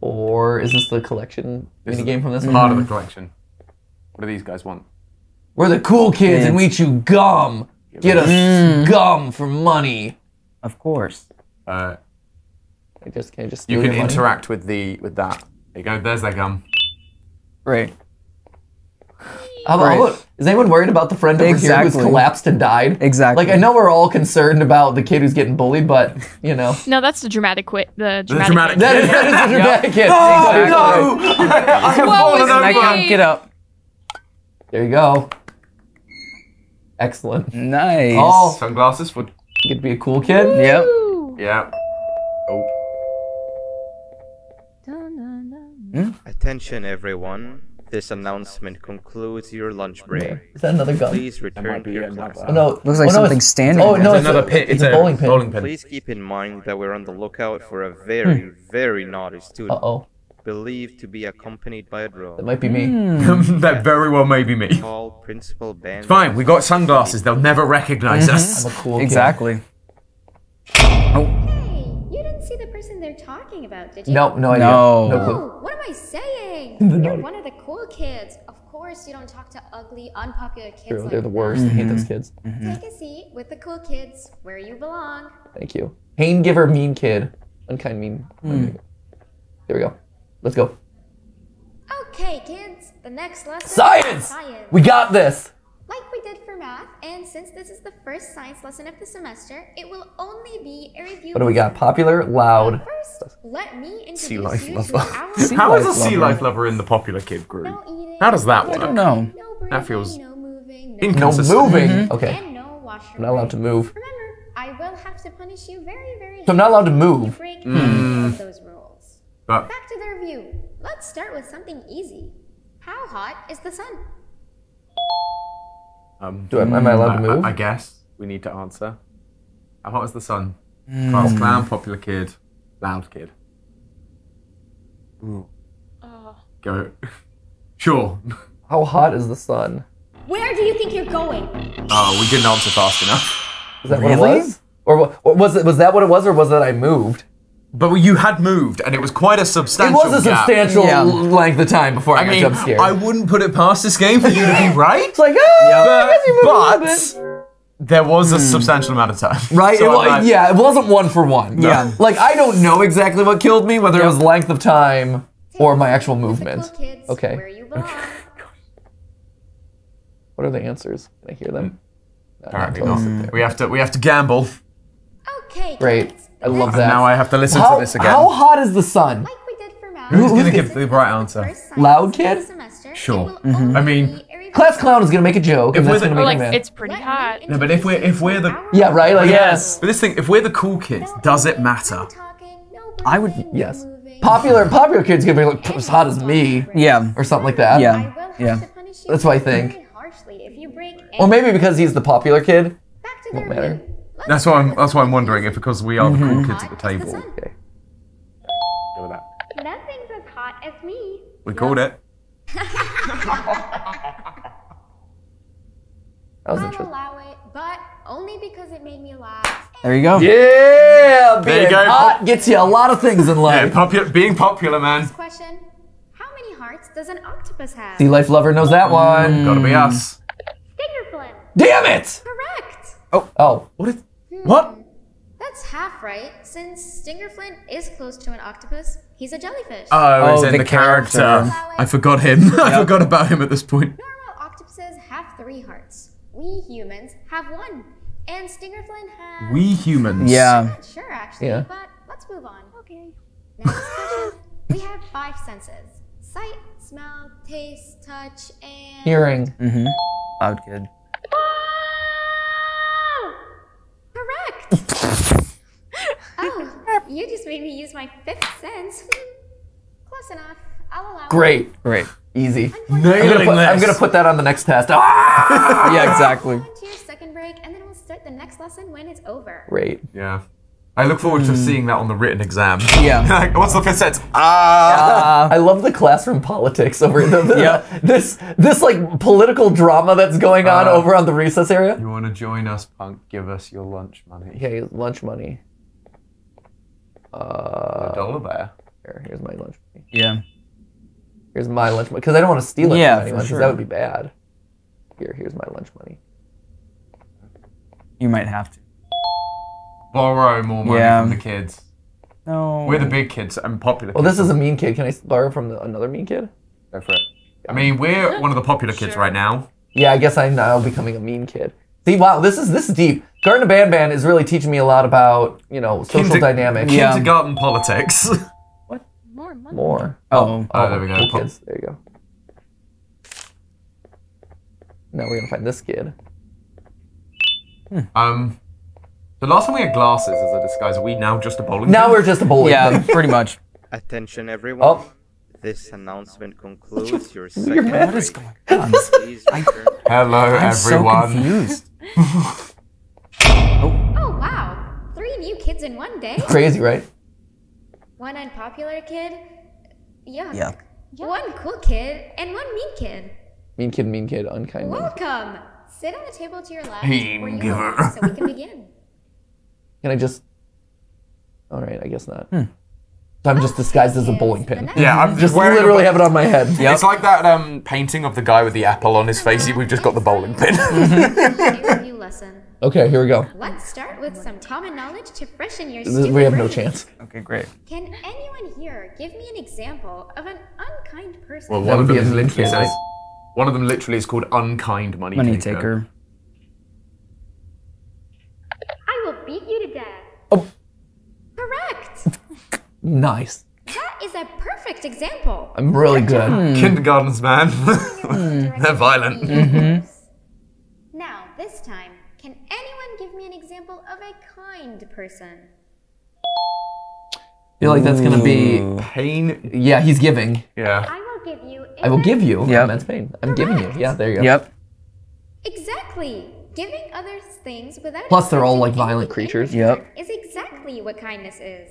Four. Is this the collection This mini game from this one? Part of the collection. What do these guys want? We're the cool kids and we chew gum. Get us gum for money. Of course. Uh, I just can I just you can your money? interact with the with that. There you go. There's their gum. Right. How about, how about- is anyone worried about the friend over here who's collapsed and died? Exactly. Like I know we're all concerned about the kid who's getting bullied, but you know No, that's the dramatic quit. The The dramatic. dramatic. that is, that is the dramatic kid. Oh Exactly. no! I have fallen it's And I can't get up. There you go. Excellent. Nice. Oh, Sunglasses for. you could be a cool kid. Yep. Ooh. Yeah. Oh. Dun, dun, dun. Hmm? Attention everyone. This announcement concludes your lunch break. Is that another gun? Please return to your another. class. Oh, no. Looks like oh, no, something standing Oh no, There's it's another a, pin. It's, It's a bowling pin. Bowling pin. Please keep in mind that we're on the lookout for a very, very naughty student Uh oh, believed to be accompanied by a drone. that drone. might be me. that very well may be me. Call Principal Band. Fine, we got sunglasses. They'll never recognize us. I'm a cool kid. Exactly. Hey, you didn't see the person they're talking about, did you? No, no idea. No. No clue. Oh, what am I saying? The You're naughty- one of the cool kids. Of course, you don't talk to ugly, unpopular kids True, like they're the that. worst. I hate those kids. Mm-hmm. Mm-hmm. Take a seat with the cool kids where you belong. Thank you. Pain giver, mean kid. Unkind, mean. Mm. There we go. Let's go. Okay, kids, the next lesson Science! is science. We got this. Like we did for math, and since this is the first science lesson of the semester, it will only be a review. What do we got? Popular, loud. First, let me introduce Sea life you lover. to our How is a sea lover. life lover in the popular kid group? no eating, How does that work? I don't know. No breathing, That feels no moving, no No Inconsistent. moving. Mm-hmm. Okay. and no washroom. I'm not allowed to move. Remember, I will have to punish you very, very. So I'm not allowed to if you move. break hmm. any of mm. those rules. But Back to the review. Let's start with something easy. How hot is the sun? Um, Do I, am I allowed to move? I, I guess we need to answer. How hot is the sun? Class clown, popular kid, loud kid. Oh. Go. Sure. How hot is the sun? Where do you think you're going? Oh, we didn't answer fast enough. Is that what it was? Or, or was it? Was that what it was, or was that I moved? But you had moved, and it was quite a substantial. It was a gap. substantial Yeah. length of time before I, I got mean, jump scared. I wouldn't put it past this game for you to be right. it's like, ah, I But, guess you moved a little bit. but there was a substantial amount of time. Right? So it I'm like, yeah, it wasn't one for one. Yeah. Like I don't know exactly what killed me, whether it was length of time or my actual movement. seat with the cool kids Okay. Where you belong. What are the answers? Can I hear them? No, Apparently not. not. We have to. We have to gamble. Okay, Great. kids. I love And that. now I have to listen how, to this again. how hot is the sun? Like we did for math. Who's gonna Who's give the right answer? Loud of kid? semester, it Sure. Mm-hmm. I mean, be a review. Class clown is gonna make a joke, and If that's we're the- gonna Or make like me mad. it's pretty hot. No, but if we're if we're the Yeah, right. Like Yes. but this thing, if we're the cool kids, does it matter? No talking, no I would- yes. moving. Popular popular kid's gonna be like as hot as me Yeah. or something like that. Yeah. I will have yeah. to punish you That's what I think. harshly if you break Or maybe because he's the popular kid. Back to the won't matter. Review. Let's That's why I'm. That's why I'm wondering if because we are the cool mm-hmm. kids at the Hot is the table. Okay. Go with that. Nothing's as hot as me. We called it. That was I'll interesting. allow it, but only because it made me laugh. There you go. Yeah, There you being go. hot gets you a lot of things in Yeah, life. popular, being popular, man. Next question. How many hearts does an octopus have? Sea life lover knows that one. Gotta be us. Stinger Flynn. Damn it! Correct. Oh, oh, What? Is, what? That's half right, since Stinger Flynn is close to an octopus. He's a jellyfish. Oh, Oh, is in the the, character. character. I forgot him. I forgot about him at this point. Normal octopuses have three hearts. We humans have one. And Stinger Flynn has. We humans. Yeah. Not sure actually, Yeah. but let's move on. Okay. Next question. We have five senses sight, smell, taste, touch, and. hearing. Mm hmm. Loud kid. Correct! oh, you just made me use my fifth sense. Close enough. I'll allow it. Great. Great. Easy. I'm gonna, Nailing put, I'm gonna put that on the next test. Ah! Yeah, exactly. Go into your second break, and then we'll start the next lesson when it's over. Great. Yeah. I look forward to seeing that on the written exam. Yeah. Like, What's the fifth sentence? Ah. Uh, I love the classroom politics over the, the- Yeah. this this like political drama that's going on Uh, over on the recess area. You want to join us, punk? Give us your lunch money. Okay, lunch money. Uh, A dollar there. here, here's my lunch money. yeah. Here's my lunch money because I don't want to steal it Yeah, from for anyone 'cause sure. that would be bad. Here, here's my lunch money. You might have to. Borrow more money Yeah. from the kids. No. We're the big kids and popular. Well, kids. this is a mean kid. Can I borrow from the, another mean kid? Go for it. I mean, we're one of the popular kids right now. Yeah, I guess I'm now becoming a mean kid. See, wow, this is this is deep. Garden of Ban Ban is really teaching me a lot about you know social Kinder- dynamics. Yeah. Kindergarten politics. What? More money. More. Oh. Oh, there we go. Cool kids. There you go. Now we're gonna find this kid. Um, the last time we had glasses as a disguise, are we now just a bowling? Now pin? we're just a bowling Yeah, pretty much. Attention everyone. Oh, This announcement concludes your second What is going on? Please return. Hello, I'm so everyone. confused. Oh oh wow, three new kids in one day. Crazy, right? One unpopular kid. Yuck. Yeah. One cool kid and one mean kid. Mean kid, mean kid, unkind. mean. Welcome. Sit on the table to your left, Pain or you giver. so we can begin. Can I just? All right, I guess not. So I'm just disguised as a bowling pin. Yeah, I'm Just wearing literally bo- have it on my head. It's like that um, painting of the guy with the apple on his face. We've just got the bowling pin. A review lesson. Okay, here we go. Let's start with some common knowledge to freshen your This- We have no chance. Okay, great. Can anyone here give me an example of an unkind person? Well, That one would of be them a literally One of them literally is called unkind money, Money taker. taker. I will beat you to death. Oh. Correct. Nice. That is a perfect example. I'm really good. Kindergartens, man. They're violent. Mm-hmm. Now, this time, can anyone give me an example of a kind person? I feel like that's gonna be. Pain. Yeah, he's giving. Yeah. I will give you. I will give you Yeah, immense pain. I'm giving you. Yeah, there you go. Yep. Exactly. Giving others things without. Plus, they're all, like, violent creatures. Yep. Is exactly what kindness is.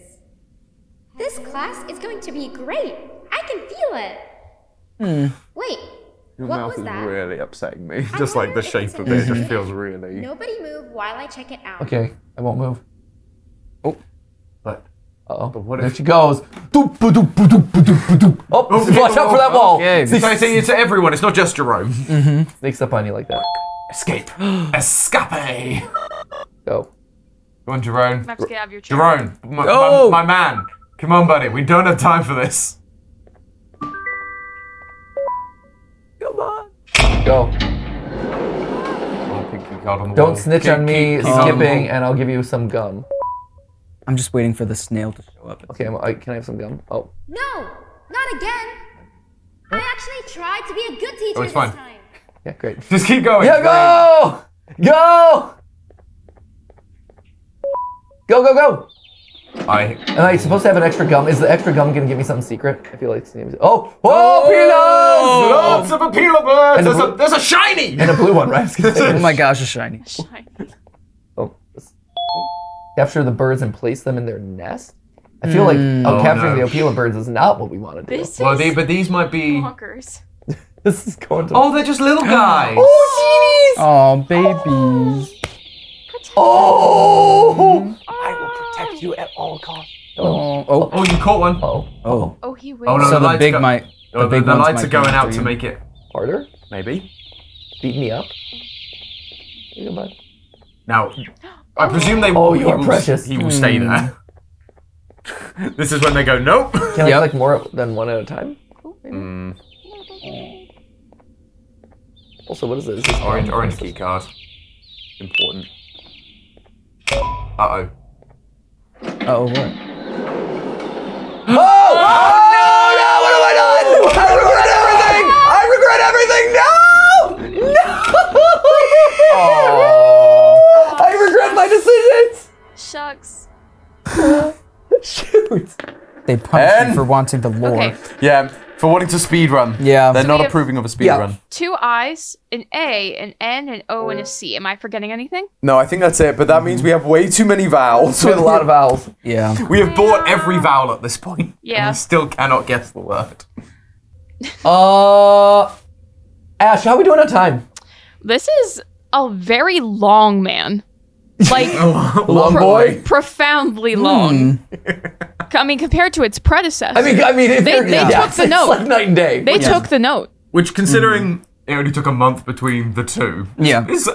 This class is going to be great. I can feel it. Hmm. Wait. Your what mouth was is that? really upsetting me. I just like the shape of an it just feels really. Nobody move while I check it out. Okay, I won't move. But Uh oh. what there if- she goes. Doop, doop, doop, doop, doop. Oh, Oh, watch out for that wall. Okay. So I say it to everyone. It's not just Jerome. Sneaks up on you like that. Escape. Escape. Go. Come on, Jerome. I have to get out of your chair. Jerome, my, Go. my, my man. Come on, buddy. We don't have time for this. Come on. Go. Oh, pink key card on the Don't wall. snitch Pink on me key card on the skipping, wall. and I'll give you some gum. I'm just waiting for the snail to show up. Okay, I'm, I, can I have some gum? Oh, No, not again. I actually tried to be a good teacher Oh, it's this fine. time. yeah, great. Just keep going. Yeah, go! Go! Go, go, go! I. Am I supposed to have an extra gum? Is the extra gum gonna give me something secret? I feel like it's gonna be- oh! oh! Oh, peanuts! Lots of oh. Opila birds. And There's the- a, there's a shiny. And a blue one, right? I was gonna say. Oh my gosh, it's shiny. Oh. This- Capture the birds and place them in their nest? I feel like hmm. oh, Oh, capturing no. the Opila birds is not what we want to do. This Well, is they, but these might be. bonkers. This is going to. Oh, they're just little guys. Oh, Oh, babies. Oh! I will protect you. At all costs. Oh, oh, Oh, you caught one. Oh, oh. Oh, he will. Oh, no. So the lights big go- might. Oh, The the, big the ones lights are going out to make it. harder? Maybe. Beat me up? Here you go, bud. Now, oh, I presume they. Oh, will- you he are will- precious. He will stay there. this is when they go. Nope. Can I Yep. collect more than one at a time? Mm, Also, what is this? Is this orange, orange key card. Important. Uh oh. Oh, what? Oh! oh no! No! What have I done? I regret everything! I regret everything! No! I regret my decisions! Shucks. Shoot! They punish And- you for wanting the lore. Okay. Yeah, for wanting to speed run. Yeah. They're So not approving of a speed Yeah. run. Two I's, an A, an N, an O, and a C. Am I forgetting anything? No, I think that's it. But that means we have way too many vowels. We have a lot of vowels. Yeah. We have bought every vowel at this point. and Yeah. we still cannot guess the word. Uh, Ash, how are we doing on time? This is a very long man. Like Long pro- boy. profoundly hmm. long. I mean, compared to its predecessor. I mean, I mean, if They- they yeah, took the it's note. like night and day. they took the note. Which, considering hmm. it only took a month between the two, Yeah. is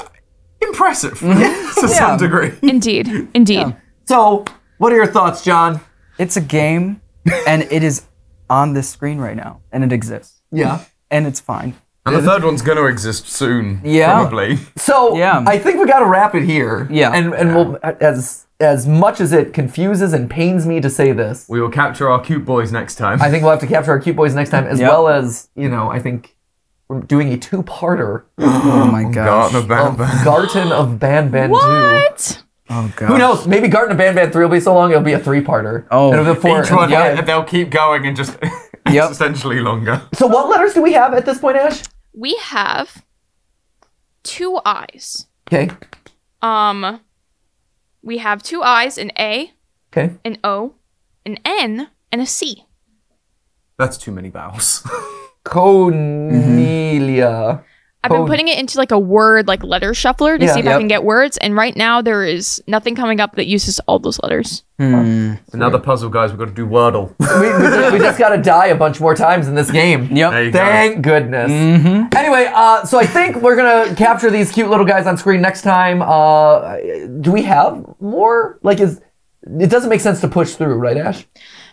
impressive mm-hmm. to some degree. Indeed, indeed. So, what are your thoughts, John? It's a game, and it is on this screen right now, and it exists, Yeah. and it's fine. And the third one's going to exist soon, Yeah. probably. So Yeah. I think we got to wrap it here. Yeah. And and we'll as as much as it confuses and pains me to say this, We will capture our cute boys next time. I think we'll have to capture our cute boys next time, as Yep. well as you know, I think we're doing a two-parter Oh my gosh. Garten of of Bamba. Garten of Ban Ban Two. What? Oh god. Who knows? Maybe Garten of Ban Ban Three will be so long it'll be a three-parter. Oh. and it'll be four. Each one, yeah. they'll keep going and just Yep. Essentially longer. So what letters do we have at this point, Ash? We have two eyes. Okay. Um, we have two eyes, an A, Okay. an O, an N, and a C. That's too many vowels. Cornelia. I've been putting it into like a word like letter shuffler to Yeah. see if Yep. I can get words, and right now there is nothing coming up that uses all those letters. Another puzzle, guys. We've got to do Wordle. we, we just, we just got to die a bunch more times in this game. Yep. There you go. Thank goodness. Anyway, uh, so I think we're gonna capture these cute little guys on screen next time. Uh, do we have more? Like, is it doesn't make sense to push through, right, Ash?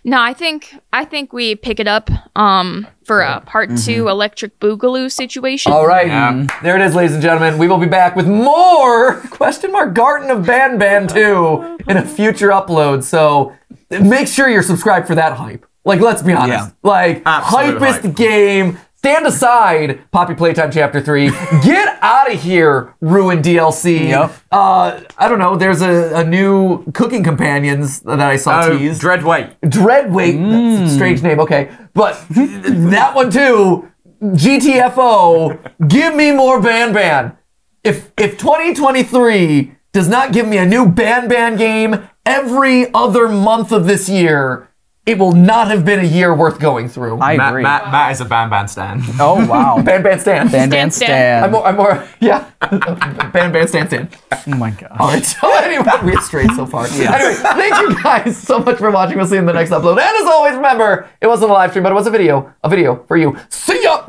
No, I think I think we pick it up um for a part two electric boogaloo situation. All right, Yeah. there it is, ladies and gentlemen. We will be back with more question mark Garden of Ban Ban 2 in a future upload. So make sure you're subscribed for that hype. Like, let's be honest. Yeah. Like, Absolute hypest hype. game. Stand aside, Poppy Playtime Chapter 3. Get out of here, Ruin DLC. Yep. Uh, I don't know. There's a, a new Cooking Companions that I saw Oh, teased. Dreadweight. Dreadweight. That's a strange name. Okay, but that one too. GTFO. Give me more Ban Ban. If if 2023 does not give me a new Ban Ban game every other month of this year, it will not have been a year worth going through. I Matt, agree. Matt, Matt is a Ban Ban stan. Oh wow. Ban Ban stand. Ban Ban Stan. Stan. I'm more. I'm more. Yeah. Ban Ban stand stand. oh my god. All right. So anyway, we've strayed so far. Anyway, thank you guys so much for watching. We'll see you in the next upload. And as always, remember, it wasn't a live stream, but it was a video. A video for you. See ya.